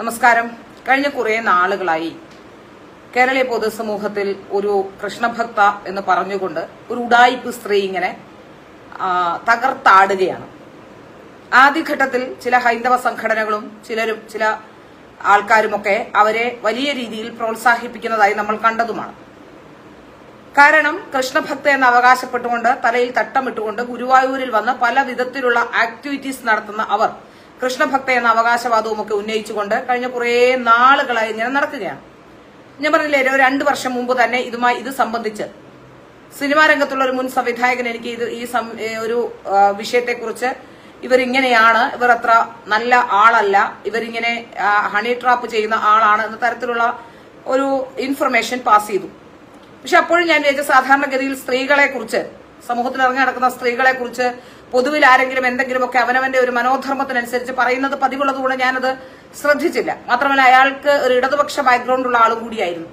നമസ്കാരം. കഴിഞ്ഞ കുറെ നാളുകളായി കേരളീയ പൊതുസമൂഹത്തിൽ ഒരു കൃഷ്ണഭക്ത എന്ന് പറഞ്ഞുകൊണ്ട് ഒരു ഉടായിപ്പ് സ്ത്രീ ഇങ്ങനെ തകർത്താടുകയാണ്. ആദ്യഘട്ടത്തിൽ ചില ഹൈന്ദവ സംഘടനകളും ചിലരും ചില ആൾക്കാരുമൊക്കെ അവരെ വലിയ രീതിയിൽ പ്രോത്സാഹിപ്പിക്കുന്നതായി നമ്മൾ കണ്ടതുമാണ്. കാരണം കൃഷ്ണഭക്ത എന്ന് അവകാശപ്പെട്ടുകൊണ്ട് തലയിൽ തട്ടമിട്ടുകൊണ്ട് ഗുരുവായൂരിൽ വന്ന് പല വിധത്തിലുള്ള ആക്ടിവിറ്റീസ് നടത്തുന്ന അവർ കൃഷ്ണഭക്ത എന്ന അവകാശവാദവും ഒക്കെ ഉന്നയിച്ചുകൊണ്ട് കഴിഞ്ഞ കുറേ നാളുകളായി ഇങ്ങനെ നടക്കുകയാണ്. ഞാൻ പറഞ്ഞില്ലേ ഒരു രണ്ടു വർഷം മുമ്പ് തന്നെ ഇതുമായി ഇത് സംബന്ധിച്ച് സിനിമാ രംഗത്തുള്ള ഒരു മുൻ സംവിധായകൻ എനിക്ക് ഇത് ഈ ഒരു വിഷയത്തെക്കുറിച്ച് ഇവരിങ്ങനെയാണ്. ഇവർ അത്ര നല്ല ആളല്ല. ഇവരിങ്ങനെ ഹണി ട്രാപ്പ് ചെയ്യുന്ന ആളാണ് എന്ന തരത്തിലുള്ള ഒരു ഇൻഫർമേഷൻ പാസ് ചെയ്തു. പക്ഷെ അപ്പോഴും ഞാൻ വിചാരിച്ച സാധാരണഗതിയിൽ സ്ത്രീകളെ കുറിച്ച് സമൂഹത്തിൽ ഇറങ്ങി നടക്കുന്ന സ്ത്രീകളെ കുറിച്ച് പൊതുവിൽ ആരെങ്കിലും എന്തെങ്കിലുമൊക്കെ അവനവന്റെ ഒരു മനോധർമ്മത്തിനനുസരിച്ച് പറയുന്നത് പതിവുള്ളതുകൊണ്ട് ഞാനത് ശ്രദ്ധിച്ചില്ല. മാത്രമല്ല അയാൾക്ക് ഒരു ഇടതുപക്ഷ ബാക്ക്ഗ്രൗണ്ടുള്ള ആളും കൂടിയായിരുന്നു.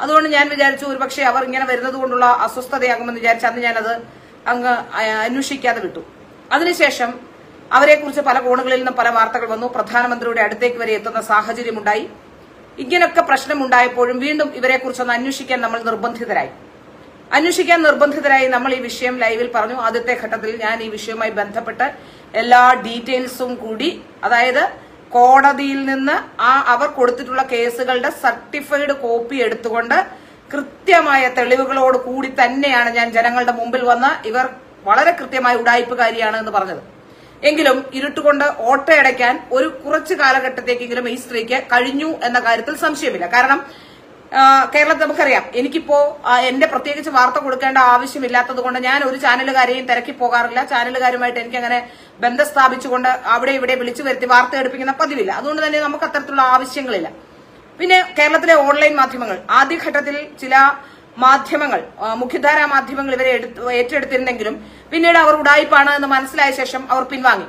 അതുകൊണ്ട് ഞാൻ വിചാരിച്ചു ഒരുപക്ഷെ അവർ ഇങ്ങനെ വരുന്നത് കൊണ്ടുള്ള അസ്വസ്ഥതയാകുമെന്ന് വിചാരിച്ച് അന്ന് ഞാനത് അങ്ങ് അന്വേഷിക്കാതെ വിട്ടു. അതിനുശേഷം അവരെക്കുറിച്ച് പല കോണുകളിൽ നിന്നും പല വാർത്തകൾ വന്നു. പ്രധാനമന്ത്രിയുടെ അടുത്തേക്ക് വരെ എത്തുന്ന സാഹചര്യമുണ്ടായി. ഇങ്ങനൊക്കെ പ്രശ്നമുണ്ടായപ്പോഴും വീണ്ടും ഇവരെക്കുറിച്ചൊന്ന് അന്വേഷിക്കാൻ നമ്മൾ നിർബന്ധിതരായി. അന്വേഷിക്കാൻ നിർബന്ധിതരായി നമ്മൾ ഈ വിഷയം ലൈവിൽ പറഞ്ഞു. ആദ്യത്തെ ഘട്ടത്തിൽ ഞാൻ ഈ വിഷയവുമായി ബന്ധപ്പെട്ട് എല്ലാ ഡീറ്റെയിൽസും കൂടി അതായത് കോടതിയിൽ നിന്ന് ആ അവർ കൊടുത്തിട്ടുള്ള കേസുകളുടെ സർട്ടിഫൈഡ് കോപ്പി എടുത്തുകൊണ്ട് കൃത്യമായ തെളിവുകളോട് കൂടി തന്നെയാണ് ഞാൻ ജനങ്ങളുടെ മുമ്പിൽ വന്ന് ഇവർ വളരെ കൃത്യമായ ഉടായ്പുകാരിയാണ് എന്ന് പറഞ്ഞത്. എങ്കിലും ഇരുട്ടുകൊണ്ട് ഓട്ടയടയ്ക്കാൻ ഒരു കുറച്ച് കാലഘട്ടത്തേക്കെങ്കിലും ഈ സ്ത്രീക്ക് കഴിഞ്ഞു എന്ന കാര്യത്തിൽ സംശയമില്ല. കാരണം കേരളത്തിൽ നമുക്കറിയാം. എനിക്കിപ്പോ എന്റെ പ്രത്യേകിച്ച് വാർത്ത കൊടുക്കേണ്ട ആവശ്യമില്ലാത്തത് കൊണ്ട് ഞാൻ ഒരു ചാനലുകാരെയും തിരക്കി പോകാറില്ല. ചാനലുകാരുമായിട്ട് എനിക്ക് അങ്ങനെ ബന്ധം സ്ഥാപിച്ചുകൊണ്ട് അവിടെ ഇവിടെ വിളിച്ചു വരുത്തി വാർത്ത എടുപ്പിക്കുന്ന പതിവില്ല. അതുകൊണ്ട് തന്നെ നമുക്ക് അത്തരത്തിലുള്ള ആവശ്യങ്ങളില്ല. പിന്നെ കേരളത്തിലെ ഓൺലൈൻ മാധ്യമങ്ങൾ. ആദ്യഘട്ടത്തിൽ ചില മാധ്യമങ്ങൾ മുഖ്യധാരാ മാധ്യമങ്ങൾ ഇവരെ ഏറ്റെടുത്തിരുന്നെങ്കിലും പിന്നീട് അവർ ഉടായിപ്പാണ് എന്ന് മനസ്സിലായ ശേഷം അവർ പിൻവാങ്ങി.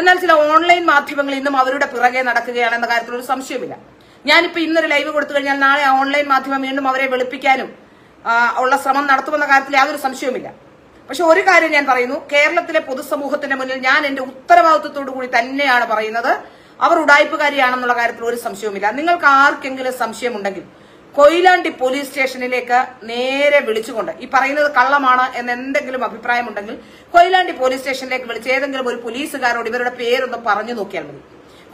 എന്നാൽ ചില ഓൺലൈൻ മാധ്യമങ്ങൾ ഇന്നും അവരുടെ പിറകെ നടക്കുകയാണെന്ന കാര്യത്തിൽ ഒരു സംശയമില്ല ഞാനിപ്പോ ഇന്നൊരു ലൈവ് കൊടുത്തു കഴിഞ്ഞാൽ നാളെ ഓൺലൈൻ മാധ്യമം വീണ്ടും അവരെ വെളുപ്പിക്കാനും ഉള്ള ശ്രമം നടത്തുമെന്ന കാര്യത്തിൽ യാതൊരു സംശയവുമില്ല. പക്ഷെ ഒരു കാര്യം ഞാൻ പറയുന്നു. കേരളത്തിലെ പൊതുസമൂഹത്തിന്റെ മുന്നിൽ ഞാൻ എന്റെ ഉത്തരവാദിത്വത്തോടു കൂടി തന്നെയാണ് പറയുന്നത്. അവർ ഉടായ്പുകാരിയാണെന്നുള്ള കാര്യത്തിൽ ഒരു സംശയവുമില്ല. നിങ്ങൾക്ക് ആർക്കെങ്കിലും സംശയമുണ്ടെങ്കിൽ കൊയിലാണ്ടി പോലീസ് സ്റ്റേഷനിലേക്ക് നേരെ വിളിച്ചുകൊണ്ട് ഈ പറയുന്നത് കള്ളമാണ് എന്ന് എന്തെങ്കിലും അഭിപ്രായമുണ്ടെങ്കിൽ കൊയിലാണ്ടി പോലീസ് സ്റ്റേഷനിലേക്ക് വിളിച്ച് ഏതെങ്കിലും ഒരു പോലീസുകാരോട് ഇവരുടെ പേരൊന്ന് പറഞ്ഞു നോക്കിയാൽ മതി.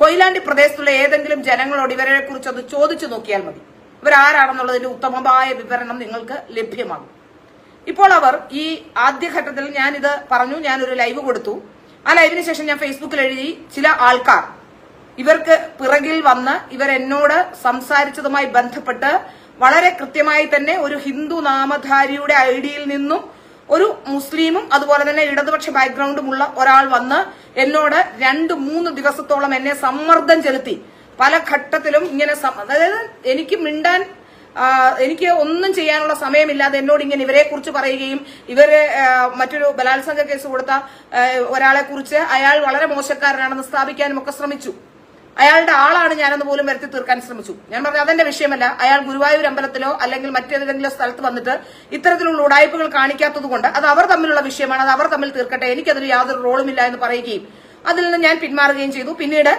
കൊയിലാണ്ടി പ്രദേശത്തുള്ള ഏതെങ്കിലും ജനങ്ങളോട് ഇവരെ കുറിച്ച് അത് ചോദിച്ചു നോക്കിയാൽ മതി. ഇവരാരാണെന്നുള്ളതിന്റെ ഉത്തമമായ വിവരണം നിങ്ങൾക്ക് ലഭ്യമാകും. ഇപ്പോൾ അവർ ഈ ആദ്യഘട്ടത്തിൽ ഞാനിത് പറഞ്ഞു ഞാനൊരു ലൈവ് കൊടുത്തു. ആ ലൈവിന് ശേഷം ഞാൻ ഫേസ്ബുക്കിൽ എഴുതി ചില ആൾക്കാർ ഇവർക്ക് പിറകിൽ വന്ന് ഇവർ എന്നോട് സംസാരിച്ചതുമായി ബന്ധപ്പെട്ട് വളരെ കൃത്യമായി തന്നെ ഒരു ഹിന്ദു നാമധാരിയുടെ ഐഡിയിൽ നിന്നും ഒരു മുസ്ലിമും അതുപോലെ തന്നെ ഇടതുപക്ഷ ബാക്ക്ഗ്രൗണ്ടും ഉള്ള ഒരാൾ വന്ന് എന്നോട് രണ്ട് മൂന്ന് ദിവസത്തോളം എന്നെ സമ്മർദ്ദം ചെലുത്തി. പല ഘട്ടത്തിലും ഇങ്ങനെ അതായത് എനിക്ക് മിണ്ടാൻ എനിക്ക് ഒന്നും ചെയ്യാനുള്ള സമയമില്ലാതെ എന്നോട് ഇങ്ങനെ ഇവരെ കുറിച്ച് പറയുകയും ഇവരെ മറ്റൊരു ബലാത്സംഗ കേസ് കൊടുത്ത ഒരാളെ കുറിച്ച് അയാൾ വളരെ മോശക്കാരനാണെന്ന് സ്ഥാപിക്കാനും ഒക്കെ ശ്രമിച്ചു. അയാളുടെ ആളാണ് ഞാനെന്ന് പോലും വരുത്തി തീർക്കാൻ ശ്രമിച്ചു. ഞാൻ പറഞ്ഞു അതെന്റെ വിഷയമല്ല. അയാൾ ഗുരുവായൂർ അമ്പലത്തിലോ അല്ലെങ്കിൽ മറ്റേതെങ്കിലും സ്ഥലത്ത് വന്നിട്ട് ഇത്തരത്തിലുള്ള ഉടായ്പകൾ കാണിക്കാത്തതുകൊണ്ട് അത് അവർ തമ്മിലുള്ള വിഷയമാണ്. അത് അവർ തമ്മിൽ തീർക്കട്ടെ. എനിക്കതിൽ യാതൊരു റോളുമില്ല എന്ന് പറയുകയും അതിൽ നിന്ന് ഞാൻ പിന്മാറുകയും ചെയ്തു. പിന്നീട്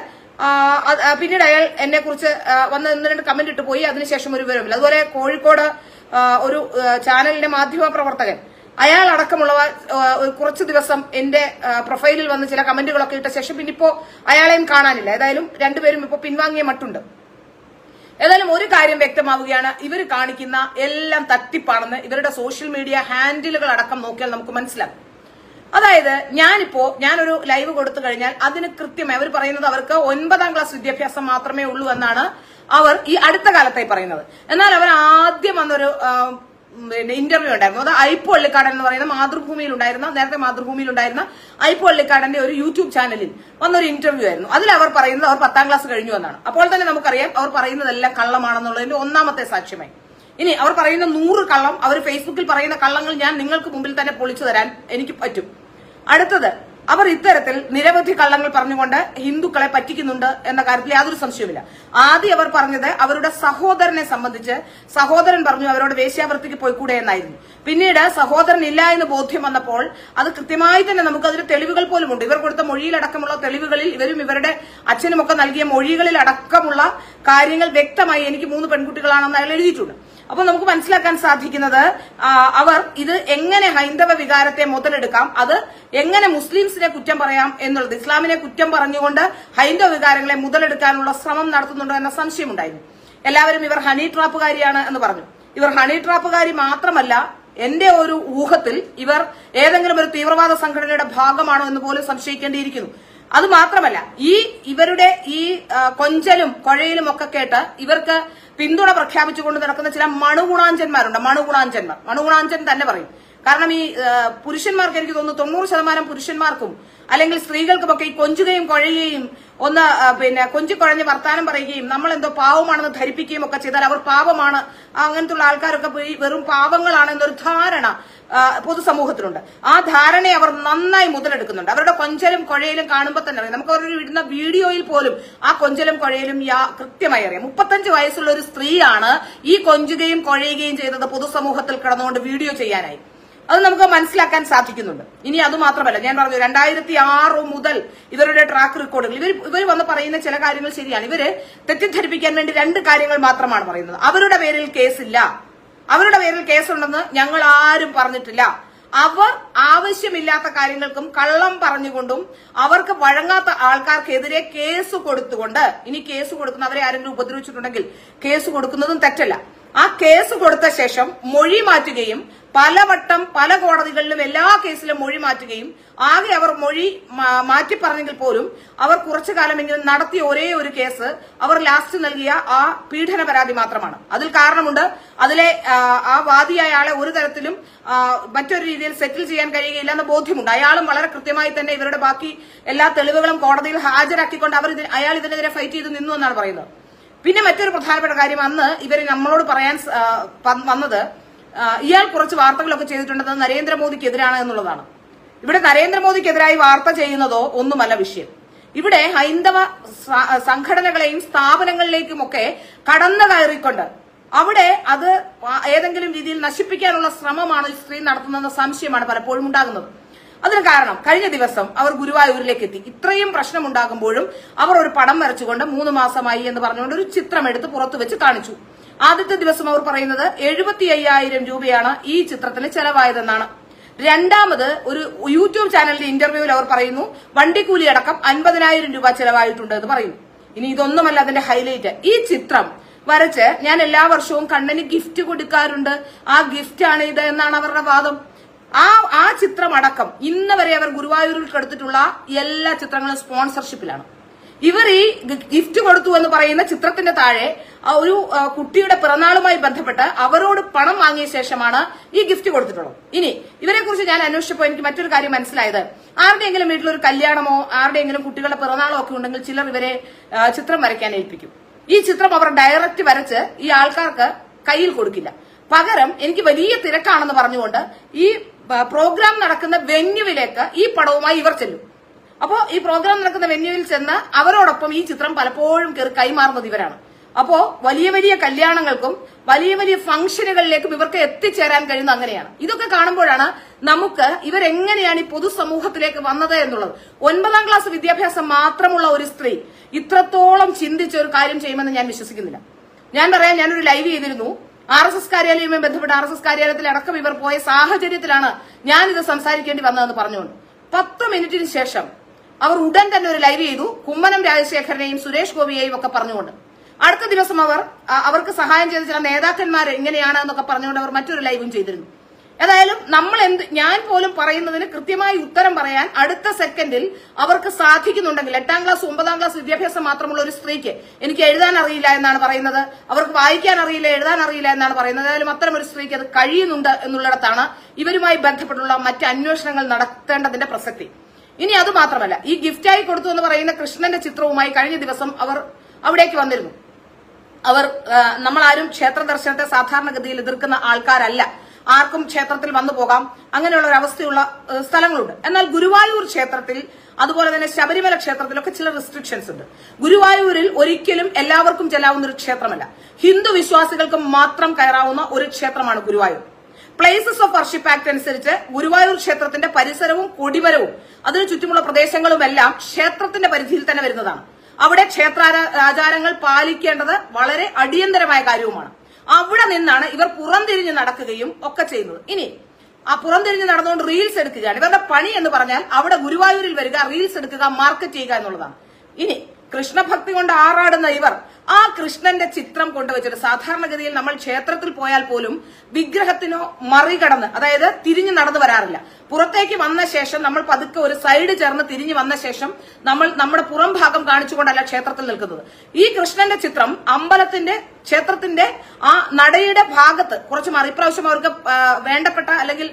പിന്നീട് അയാൾ എന്നെ കുറിച്ച് വന്ന് ഒന്ന് രണ്ട് കമന്റ് ഇട്ട് പോയി. അതിനുശേഷം ഒരു വിവരമില്ല അതുപോലെ കോഴിക്കോട് ഒരു ചാനലിന്റെ മാധ്യമ പ്രവർത്തകൻ അയാൾ അടക്കമുള്ളവ കുറച്ച് ദിവസം എന്റെ പ്രൊഫൈലിൽ വന്ന് ചില കമന്റുകളൊക്കെ ഇട്ട ശേഷം പിന്നിപ്പോ അയാളെയും കാണാനില്ല. ഏതായാലും രണ്ടുപേരും ഇപ്പൊ പിൻവാങ്ങിയ മട്ടുണ്ട്. ഏതായാലും ഒരു കാര്യം വ്യക്തമാവുകയാണ്. ഇവർ കാണിക്കുന്ന എല്ലാം തട്ടിപ്പാണെന്ന് ഇവരുടെ സോഷ്യൽ മീഡിയ ഹാൻഡിലുകൾ അടക്കം നോക്കിയാൽ നമുക്ക് മനസ്സിലാകും അതായത് ഞാനിപ്പോ ഞാനൊരു ലൈവ് കൊടുത്തു കഴിഞ്ഞാൽ അതിന് കൃത്യമായി അവർ പറയുന്നത് അവർക്ക് ഒൻപതാം ക്ലാസ് വിദ്യാഭ്യാസം മാത്രമേ ഉള്ളൂ എന്നാണ് അവർ ഈ അടുത്ത കാലത്തായി പറയുന്നത്. എന്നാൽ അവർ ആദ്യം വന്നൊരു പിന്നെ ഇന്റർവ്യൂ ഉണ്ടായിരുന്നു. അത് ഐപ്പു പള്ളിക്കാടൻ എന്ന് പറയുന്ന മാതൃഭൂമിയിൽ ഉണ്ടായിരുന്ന നേരത്തെ മാതൃഭൂമിയിൽ ഉണ്ടായിരുന്ന ഐപ്പു പള്ളിക്കാടന്റെ ഒരു യൂട്യൂബ് ചാനലിൽ വന്നൊരു ഇന്റർവ്യൂ ആയിരുന്നു. അതിൽ അവർ പറയുന്നത് അവർ പത്താം ക്ലാസ് കഴിഞ്ഞു എന്നാണ്. അപ്പോൾ തന്നെ നമുക്കറിയാം അവർ പറയുന്നതെല്ലാം കള്ളമാണെന്നുള്ളതിന്റെ ഒന്നാമത്തെ സാക്ഷ്യമായി. ഇനി അവർ പറയുന്ന നൂറ് കള്ളം അവർ ഫേസ്ബുക്കിൽ പറയുന്ന കള്ളങ്ങൾ ഞാൻ നിങ്ങൾക്ക് മുമ്പിൽ തന്നെ പൊളിച്ചു തരാൻ എനിക്ക് പറ്റും. അടുത്തത് അവർ ഇത്തരത്തിൽ നിരവധി കള്ളങ്ങൾ പറഞ്ഞുകൊണ്ട് ഹിന്ദുക്കളെ പറ്റിക്കുന്നുണ്ട് എന്ന കാര്യത്തിൽ യാതൊരു സംശയവുമില്ല. ആദ്യം അവർ പറഞ്ഞത് അവരുടെ സഹോദരനെ സംബന്ധിച്ച് സഹോദരൻ പറഞ്ഞു അവരോട് വേശ്യാവൃത്തിക്ക് പോയിക്കൂടെ എന്നായിരുന്നു. പിന്നീട് സഹോദരൻ ഇല്ല എന്ന് ബോധ്യം വന്നപ്പോൾ അത് കൃത്യമായി തന്നെ നമുക്ക് അതിന് തെളിവുകൾ പോലും ഉണ്ട്. ഇവർ കൊടുത്ത മൊഴിയിലടക്കമുള്ള തെളിവുകളിൽ ഇവരും ഇവരുടെ അച്ഛനുമൊക്കെ നൽകിയ മൊഴികളിൽ അടക്കമുള്ള കാര്യങ്ങൾ വ്യക്തമായി എനിക്ക് മൂന്ന് പെൺകുട്ടികളാണെന്ന് അയാൾ എഴുതിയിട്ടുണ്ട്. അപ്പൊ നമുക്ക് മനസ്സിലാക്കാൻ സാധിക്കുന്നത് അവർ ഇത് എങ്ങനെ ഹൈന്ദവ വികാരത്തെ മുതലെടുക്കാം അത് എങ്ങനെ മുസ്ലിംസിനെ കുറ്റം പറയാം എന്നുള്ളത് ഇസ്ലാമിനെ കുറ്റം പറഞ്ഞുകൊണ്ട് ഹൈന്ദവ വികാരങ്ങളെ മുതലെടുക്കാനുള്ള ശ്രമം നടത്തുന്നുണ്ടോ എന്ന സംശയമുണ്ടായിരുന്നു. എല്ലാവരും ഇവർ ഹണി ട്രാപ്പുകാരിയാണ് എന്ന് പറഞ്ഞു. ഇവർ ഹണി ട്രാപ്പുകാരി മാത്രമല്ല എന്റെ ഒരു ഊഹത്തിൽ ഇവർ ഏതെങ്കിലും ഒരു തീവ്രവാദ സംഘടനയുടെ ഭാഗമാണോ എന്ന് പോലും സംശയിക്കേണ്ടിയിരിക്കുന്നു. അത് മാത്രമല്ല ഈ ഇവരുടെ ഈ കൊഞ്ചലും കൊഴയിലും ഒക്കെ കേട്ട് ഇവർക്ക് പിന്തുണ പ്രഖ്യാപിച്ചുകൊണ്ട് നടക്കുന്ന ചില മണുഗുണാഞ്ചന്മാരുണ്ട്. മണുഗുണാഞ്ചന്മാർ. മണുഗുണാഞ്ചൻ തന്നെ പറയും. കാരണം ഈ പുരുഷന്മാർക്ക് എനിക്ക് തോന്നുന്നു തൊണ്ണൂറ് ശതമാനം പുരുഷന്മാർക്കും അല്ലെങ്കിൽ സ്ത്രീകൾക്കുമൊക്കെ ഈ കൊഞ്ചുകയും കുഴയുകയും ഒന്ന് പിന്നെ കൊഞ്ചു കുഴഞ്ഞ് വർത്താനം പറയുകയും നമ്മൾ എന്തോ പാവമാണെന്ന് ധരിപ്പിക്കുകയും ഒക്കെ ചെയ്താൽ അവർ പാവമാണ്. അങ്ങനത്തുള്ള ആൾക്കാരൊക്കെ വെറും പാവങ്ങളാണ് എന്നൊരു ധാരണ പൊതുസമൂഹത്തിലുണ്ട്. ആ ധാരണയെ അവർ നന്നായി മുതലെടുക്കുന്നുണ്ട്. അവരുടെ കൊഞ്ചലും കുഴയിലും കാണുമ്പോൾ തന്നെ അറിയാം. നമുക്ക് അവരുടെ ഇടുന്ന വീഡിയോയിൽ പോലും ആ കൊഞ്ചലും കുഴയിലും യാ- കൃത്യമായി അറിയാം. മുപ്പത്തഞ്ച് വയസ്സുള്ള ഒരു സ്ത്രീയാണ് ഈ കൊഞ്ചുകയും കുഴയുകയും ചെയ്തത് പൊതുസമൂഹത്തിൽ കിടന്നുകൊണ്ട് വീഡിയോ ചെയ്യാനായി. അത് നമുക്ക് മനസ്സിലാക്കാൻ സാധിക്കുന്നുണ്ട്. ഇനി അത് മാത്രമല്ല ഞാൻ പറഞ്ഞു രണ്ടായിരത്തി ആറ് മുതൽ ഇവരുടെ ട്രാക്ക് റെക്കോർഡുകൾ ഇവർ ഇവർ വന്ന് പറയുന്ന ചില കാര്യങ്ങൾ ശരിയാണ്. ഇവർ തെറ്റിദ്ധരിപ്പിക്കാൻ വേണ്ടി രണ്ട് കാര്യങ്ങൾ മാത്രമാണ് പറയുന്നത്. അവരുടെ പേരിൽ കേസില്ല. അവരുടെ പേരിൽ കേസുണ്ടെന്ന് ഞങ്ങൾ ആരും പറഞ്ഞിട്ടില്ല. അവർ ആവശ്യമില്ലാത്ത കാര്യങ്ങൾക്കും കള്ളം പറഞ്ഞുകൊണ്ടും അവർക്ക് വഴങ്ങാത്ത ആൾക്കാർക്കെതിരെ കേസ് കൊടുത്തുകൊണ്ട് ഇനി കേസ് കൊടുക്കുന്ന അവരെ ആരെങ്കിലും ഉപദ്രവിച്ചിട്ടുണ്ടെങ്കിൽ കേസ് കൊടുക്കുന്നതും തെറ്റല്ല. ആ കേസ് കൊടുത്ത ശേഷം മൊഴി മാറ്റുകയും പലവട്ടം പല കോടതികളിലും എല്ലാ കേസിലും മൊഴി മാറ്റുകയും ആകെ അവർ മൊഴി മാറ്റി പറഞ്ഞെങ്കിൽ പോലും അവർ കുറച്ചു കാലമെങ്കിലും നടത്തിയ ഒരേ ഒരു കേസ് അവർ ലാസ്റ്റ് നൽകിയ ആ പീഡന പരാതി മാത്രമാണ്. അതിൽ കാരണമുണ്ട് അതിലെ ആ, വാദിയായ ആളെ ഒരു തരത്തിലും മറ്റൊരു രീതിയിൽ സെറ്റിൽ ചെയ്യാൻ കഴിയുകയില്ല എന്ന ബോധ്യമുണ്ട്. അയാളും വളരെ കൃത്യമായി തന്നെ ഇവരുടെ ബാക്കി എല്ലാ തെളിവുകളും കോടതിയിൽ ഹാജരാക്കിക്കൊണ്ട് അവർ അയാൾ ഇതിനെതിരെ ഫൈറ്റ് ചെയ്ത് നിന്നു എന്നാണ് പറയുന്നത്. പിന്നെ മറ്റൊരു പ്രധാനപ്പെട്ട കാര്യം അന്ന് ഇവർ നമ്മളോട് പറയാൻ വന്നത് ഇയാൾ കുറച്ച് വാർത്തകളൊക്കെ ചെയ്തിട്ടുണ്ടെന്നത് നരേന്ദ്രമോദിക്കെതിരാണ് എന്നുള്ളതാണ്. ഇവിടെ നരേന്ദ്രമോദിക്കെതിരായി വാർത്ത ചെയ്യുന്നതോ ഒന്നുമല്ല വിഷയം. ഇവിടെ ഹൈന്ദവ സംഘടനകളെയും സ്ഥാപനങ്ങളിലേക്കുമൊക്കെ കടന്നു കയറിക്കൊണ്ട് അവിടെ അത് ഏതെങ്കിലും രീതിയിൽ നശിപ്പിക്കാനുള്ള ശ്രമമാണ് ഈ സ്ത്രീ നടത്തുന്നതെന്ന സംശയമാണ് പലപ്പോഴും ഉണ്ടാകുന്നത്. അതിന് കാരണം കഴിഞ്ഞ ദിവസം അവർ ഗുരുവായൂരിലേക്ക് എത്തി. ഇത്രയും പ്രശ്നമുണ്ടാകുമ്പോഴും അവർ ഒരു പടം വരച്ചുകൊണ്ട് മൂന്ന് മാസമായി എന്ന് പറഞ്ഞുകൊണ്ട് ഒരു ചിത്രം എടുത്ത് പുറത്തു വെച്ച് കാണിച്ചു. ആദ്യത്തെ ദിവസം അവർ പറയുന്നത് എഴുപത്തി അയ്യായിരം രൂപയാണ് ഈ ചിത്രത്തിന് ചെലവായതെന്നാണ്. രണ്ടാമത് ഒരു യൂട്യൂബ് ചാനലിന്റെ ഇന്റർവ്യൂവിൽ അവർ പറയുന്നു വണ്ടിക്കൂലി അടക്കം അൻപതിനായിരം രൂപ ചെലവായിട്ടുണ്ട് എന്ന് പറയുന്നു. ഇനി ഇതൊന്നുമല്ല അതിന്റെ ഹൈലൈറ്റ്. ഈ ചിത്രം വരച്ച് ഞാൻ എല്ലാ വർഷവും കണ്ണന് ഗിഫ്റ്റ് കൊടുക്കാറുണ്ട്. ആ ഗിഫ്റ്റ് ആണ് ഇത് എന്നാണ് അവരുടെ വാദം. ആ ആ ചിത്രമടക്കം ഇന്ന് വരെ അവർ ഗുരുവായൂരിൽ കൊടുത്തിട്ടുള്ള എല്ലാ ചിത്രങ്ങളും സ്പോൺസർഷിപ്പിലാണ്. ഇവർ ഈ ഗിഫ്റ്റ് കൊടുത്തു എന്ന് പറയുന്ന ചിത്രത്തിന്റെ താഴെ ഒരു കുട്ടിയുടെ പിറന്നാളുമായി ബന്ധപ്പെട്ട് അവരോട് പണം വാങ്ങിയ ശേഷമാണ് ഈ ഗിഫ്റ്റ് കൊടുത്തിട്ടുള്ളത്. ഇനി ഇവരെക്കുറിച്ച് ഞാൻ അന്വേഷിച്ചപ്പോൾ എനിക്ക് മറ്റൊരു കാര്യം മനസ്സിലായത്. ആരുടെയെങ്കിലും വീട്ടിലൊരു കല്യാണമോ ആരുടെയെങ്കിലും കുട്ടികളുടെ പിറന്നാളോ ഒക്കെ ഉണ്ടെങ്കിൽ ചിലർ ഇവരെ ചിത്രം വരയ്ക്കാൻ ഏൽപ്പിക്കും. ഈ ചിത്രം അവർ ഡയറക്റ്റ് വരച്ച് ഈ ആൾക്കാർക്ക് കയ്യിൽ കൊടുക്കില്ല. പകരം എനിക്ക് വലിയ തിരക്കാണെന്ന് പറഞ്ഞുകൊണ്ട് ഈ പ്രോഗ്രാം നടക്കുന്ന വെന്യുവിലേക്ക് ഈ പടവുമായി ഇവർ ചെല്ലും. അപ്പോ ഈ പ്രോഗ്രാം നടക്കുന്ന വെന്യുവിൽ ചെന്ന് അവരോടൊപ്പം ഈ ചിത്രം പലപ്പോഴും കയറി കൈമാറുന്നത് ഇവരാണ്. അപ്പോ വലിയ വലിയ കല്യാണങ്ങൾക്കും വലിയ വലിയ ഫംഗ്ഷനുകളിലേക്കും ഇവർക്ക് എത്തിച്ചേരാൻ കഴിയുന്ന അങ്ങനെയാണ്. ഇതൊക്കെ കാണുമ്പോഴാണ് നമുക്ക് ഇവരെങ്ങനെയാണ് ഈ പൊതുസമൂഹത്തിലേക്ക് വന്നത് എന്നുള്ളത്. ഒൻപതാം ക്ലാസ് വിദ്യാഭ്യാസം മാത്രമുള്ള ഒരു സ്ത്രീ ഇത്രത്തോളം ചിന്തിച്ച ഒരു കാര്യം ചെയ്യുമെന്ന് ഞാൻ വിശ്വസിക്കുന്നില്ല. ഞാൻ പറയാം ഞാനൊരു ലൈവ് ചെയ്തിരുന്നു. ആർ എസ് എസ് കാര്യാലയവുമായി ബന്ധപ്പെട്ട് ആർ എസ് എസ് കാര്യാലയത്തിൽ അടക്കം ഇവർ പോയ സാഹചര്യത്തിലാണ് ഞാനിത് സംസാരിക്കേണ്ടി വന്നതെന്ന് പറഞ്ഞുകൊണ്ട്. പത്ത് മിനിറ്റിന് ശേഷം അവർ ഉടൻ തന്നെ ഒരു ലൈവ് ചെയ്തു. കുമ്മനം രാജശേഖരനെയും സുരേഷ് ഗോപിയെയും ഒക്കെ പറഞ്ഞുകൊണ്ട്. അടുത്ത ദിവസം അവർ അവർക്ക് സഹായം ചെയ്ത ചില നേതാക്കന്മാർ എങ്ങനെയാണ് എന്നൊക്കെ പറഞ്ഞുകൊണ്ട് അവർ മറ്റൊരു ലൈവും ചെയ്തിരുന്നു. ഏതായാലും നമ്മൾ എന്ത് ഞാൻ പോലും പറയുന്നതിന് കൃത്യമായി ഉത്തരം പറയാൻ അടുത്ത സെക്കൻഡിൽ അവർക്ക് സാധിക്കുന്നുണ്ടെങ്കിൽ എട്ടാം ക്ലാസ് ഒമ്പതാം ക്ലാസ് വിദ്യാഭ്യാസം മാത്രമുള്ള ഒരു സ്ത്രീക്ക് എനിക്ക് എഴുതാൻ അറിയില്ല എന്നാണ് പറയുന്നത്. അവർക്ക് വായിക്കാൻ അറിയില്ല എഴുതാൻ അറിയില്ല എന്നാണ് പറയുന്നത്. ഏതായാലും അത്തരം ഒരു സ്ത്രീക്ക് അത് കഴിയുന്നുണ്ട് എന്നുള്ളിടത്താണ് ഇവരുമായി ബന്ധപ്പെട്ടുള്ള മറ്റ് അന്വേഷണങ്ങൾ നടത്തേണ്ടതിന്റെ പ്രസക്തി. ഇനി അത് മാത്രമല്ല ഈ ഗിഫ്റ്റായി കൊടുത്തു എന്ന് പറയുന്ന കൃഷ്ണന്റെ ചിത്രവുമായി കഴിഞ്ഞ ദിവസം അവർ അവിടേക്ക് വന്നിരുന്നു. അവർ നമ്മളാരും ക്ഷേത്ര ദർശനത്തെ സാധാരണഗതിയിൽ എതിർക്കുന്ന ആൾക്കാരല്ല. ആർക്കും ക്ഷേത്രത്തിൽ വന്നു പോകാം. അങ്ങനെയുള്ള ഒരു അവസ്ഥയുള്ള സ്ഥലങ്ങളുണ്ട്. എന്നാൽ ഗുരുവായൂർ ക്ഷേത്രത്തിൽ അതുപോലെ തന്നെ ശബരിമല ക്ഷേത്രത്തിലൊക്കെ ചില റെസ്ട്രിക്ഷൻസ് ഉണ്ട്. ഗുരുവായൂരിൽ ഒരിക്കലും എല്ലാവർക്കും ചെല്ലാവുന്ന ഒരു ക്ഷേത്രമല്ല. ഹിന്ദു വിശ്വാസികൾക്ക് മാത്രം കയറാവുന്ന ഒരു ക്ഷേത്രമാണ് Guruvayur. Places of worship act അനുസരിച്ച് ഗുരുവായൂർ ക്ഷേത്രത്തിന്റെ പരിസരവും കൊടിമരവും അതിനു ചുറ്റുമുള്ള പ്രദേശങ്ങളുമെല്ലാം ക്ഷേത്രത്തിന്റെ പരിധിയിൽ തന്നെ വരുന്നതാണ്. അവിടെ ക്ഷേത്രാചാരങ്ങൾ പാലിക്കേണ്ടത് വളരെ അടിയന്തരമായ കാര്യവുമാണ്. അവിടെ നിന്നാണ് ഇവർ പുറംതിരിഞ്ഞ് നടക്കുകയും ഒക്കെ ചെയ്യുന്നത്. ഇനി ആ പുറംതിരിഞ്ഞ് നടന്നുകൊണ്ട് റീൽസ് എടുക്കുകയാണ്. ഇവരുടെ പണി എന്ന് പറഞ്ഞാൽ അവിടെ ഗുരുവായൂരിൽ വരിക റീൽസ് എടുക്കുക മാർക്കറ്റ് ചെയ്യുക എന്നുള്ളതാണ്. ഇനി കൃഷ്ണഭക്തി കൊണ്ട് ആറാടുന്ന ഇവർ ആ കൃഷ്ണന്റെ ചിത്രം കൊണ്ടുവച്ചിട്ട് സാധാരണഗതിയിൽ നമ്മൾ ക്ഷേത്രത്തിൽ പോയാൽ പോലും വിഗ്രഹത്തിനോ മറികടന്ന് അതായത് തിരിഞ്ഞു നടന്നു വരാറില്ല. പുറത്തേക്ക് വന്ന ശേഷം നമ്മൾ പതുക്കെ ഒരു സൈഡ് ചേർന്ന് തിരിഞ്ഞു വന്ന ശേഷം നമ്മൾ നമ്മുടെ പുറം ഭാഗം കാണിച്ചുകൊണ്ടല്ല ക്ഷേത്രത്തിൽ നിൽക്കുന്നത്. ഈ കൃഷ്ണന്റെ ചിത്രം അമ്പലത്തിന്റെ ക്ഷേത്രത്തിന്റെ ആ നടയുടെ ഭാഗത്ത് കുറച്ച് മാറി ഇപ്രാവശ്യം അവർക്ക് വേണ്ടപ്പെട്ട അല്ലെങ്കിൽ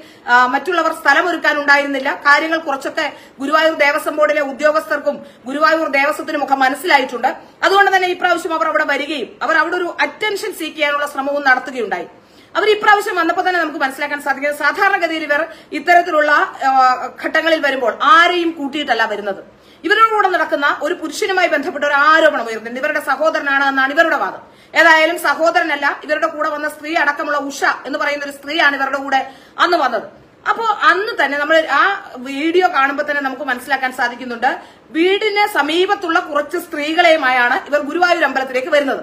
മറ്റുള്ളവർ മറ്റുള്ളവർ സ്ഥലമൊരുക്കാൻ ഉണ്ടായിരുന്നില്ല. കാര്യങ്ങൾ കുറച്ചൊക്കെ ഗുരുവായൂർ ദേവസ്വം ബോർഡിലെ ഉദ്യോഗസ്ഥർക്കും ഗുരുവായൂർ ദേവസ്വത്തിനും ഒക്കെ മനസ്സിലായിട്ടുണ്ട്. അതുകൊണ്ട് തന്നെ ഇപ്രാവശ്യം അവർ അവിടെ വരികയും അവർ അവിടെ ഒരു അറ്റൻഷൻ സീക്ക് ചെയ്യാനുള്ള ശ്രമവും നടത്തുകയുണ്ടായി. അവർ ഇപ്രാവശ്യം വന്നപ്പോൾ തന്നെ നമുക്ക് മനസ്സിലാക്കാൻ സാധിക്കും സാധാരണഗതിയിൽ ഇവർ ഇത്തരത്തിലുള്ള ഘട്ടങ്ങളിൽ വരുമ്പോൾ ആരെയും കൂട്ടിയിട്ടല്ല വരുന്നത്. ഇവരുടെ കൂടെ നടക്കുന്ന ഒരു പുരുഷനുമായി ബന്ധപ്പെട്ട ഒരു ആരോപണം ഉയർന്നിട്ടുണ്ട്. ഇവരുടെ സഹോദരനാണ് എന്നാണ് ഇവരുടെ വാദം. ഏതായാലും സഹോദരനല്ല ഇവരുടെ കൂടെ വന്ന സ്ത്രീ അടക്കമുള്ള ഉഷ എന്ന് പറയുന്ന ഒരു സ്ത്രീയാണ് ഇവരുടെ കൂടെ അന്ന് വന്നത്. അപ്പോ അന്ന് തന്നെ നമ്മൾ ആ വീഡിയോ കാണുമ്പോൾ തന്നെ നമുക്ക് മനസ്സിലാക്കാൻ സാധിക്കുന്നുണ്ട്. വീടിന് സമീപത്തുള്ള കുറച്ച് സ്ത്രീകളെയുമായാണ് ഇവർ ഗുരുവായൂർ അമ്പലത്തിലേക്ക് വരുന്നത്.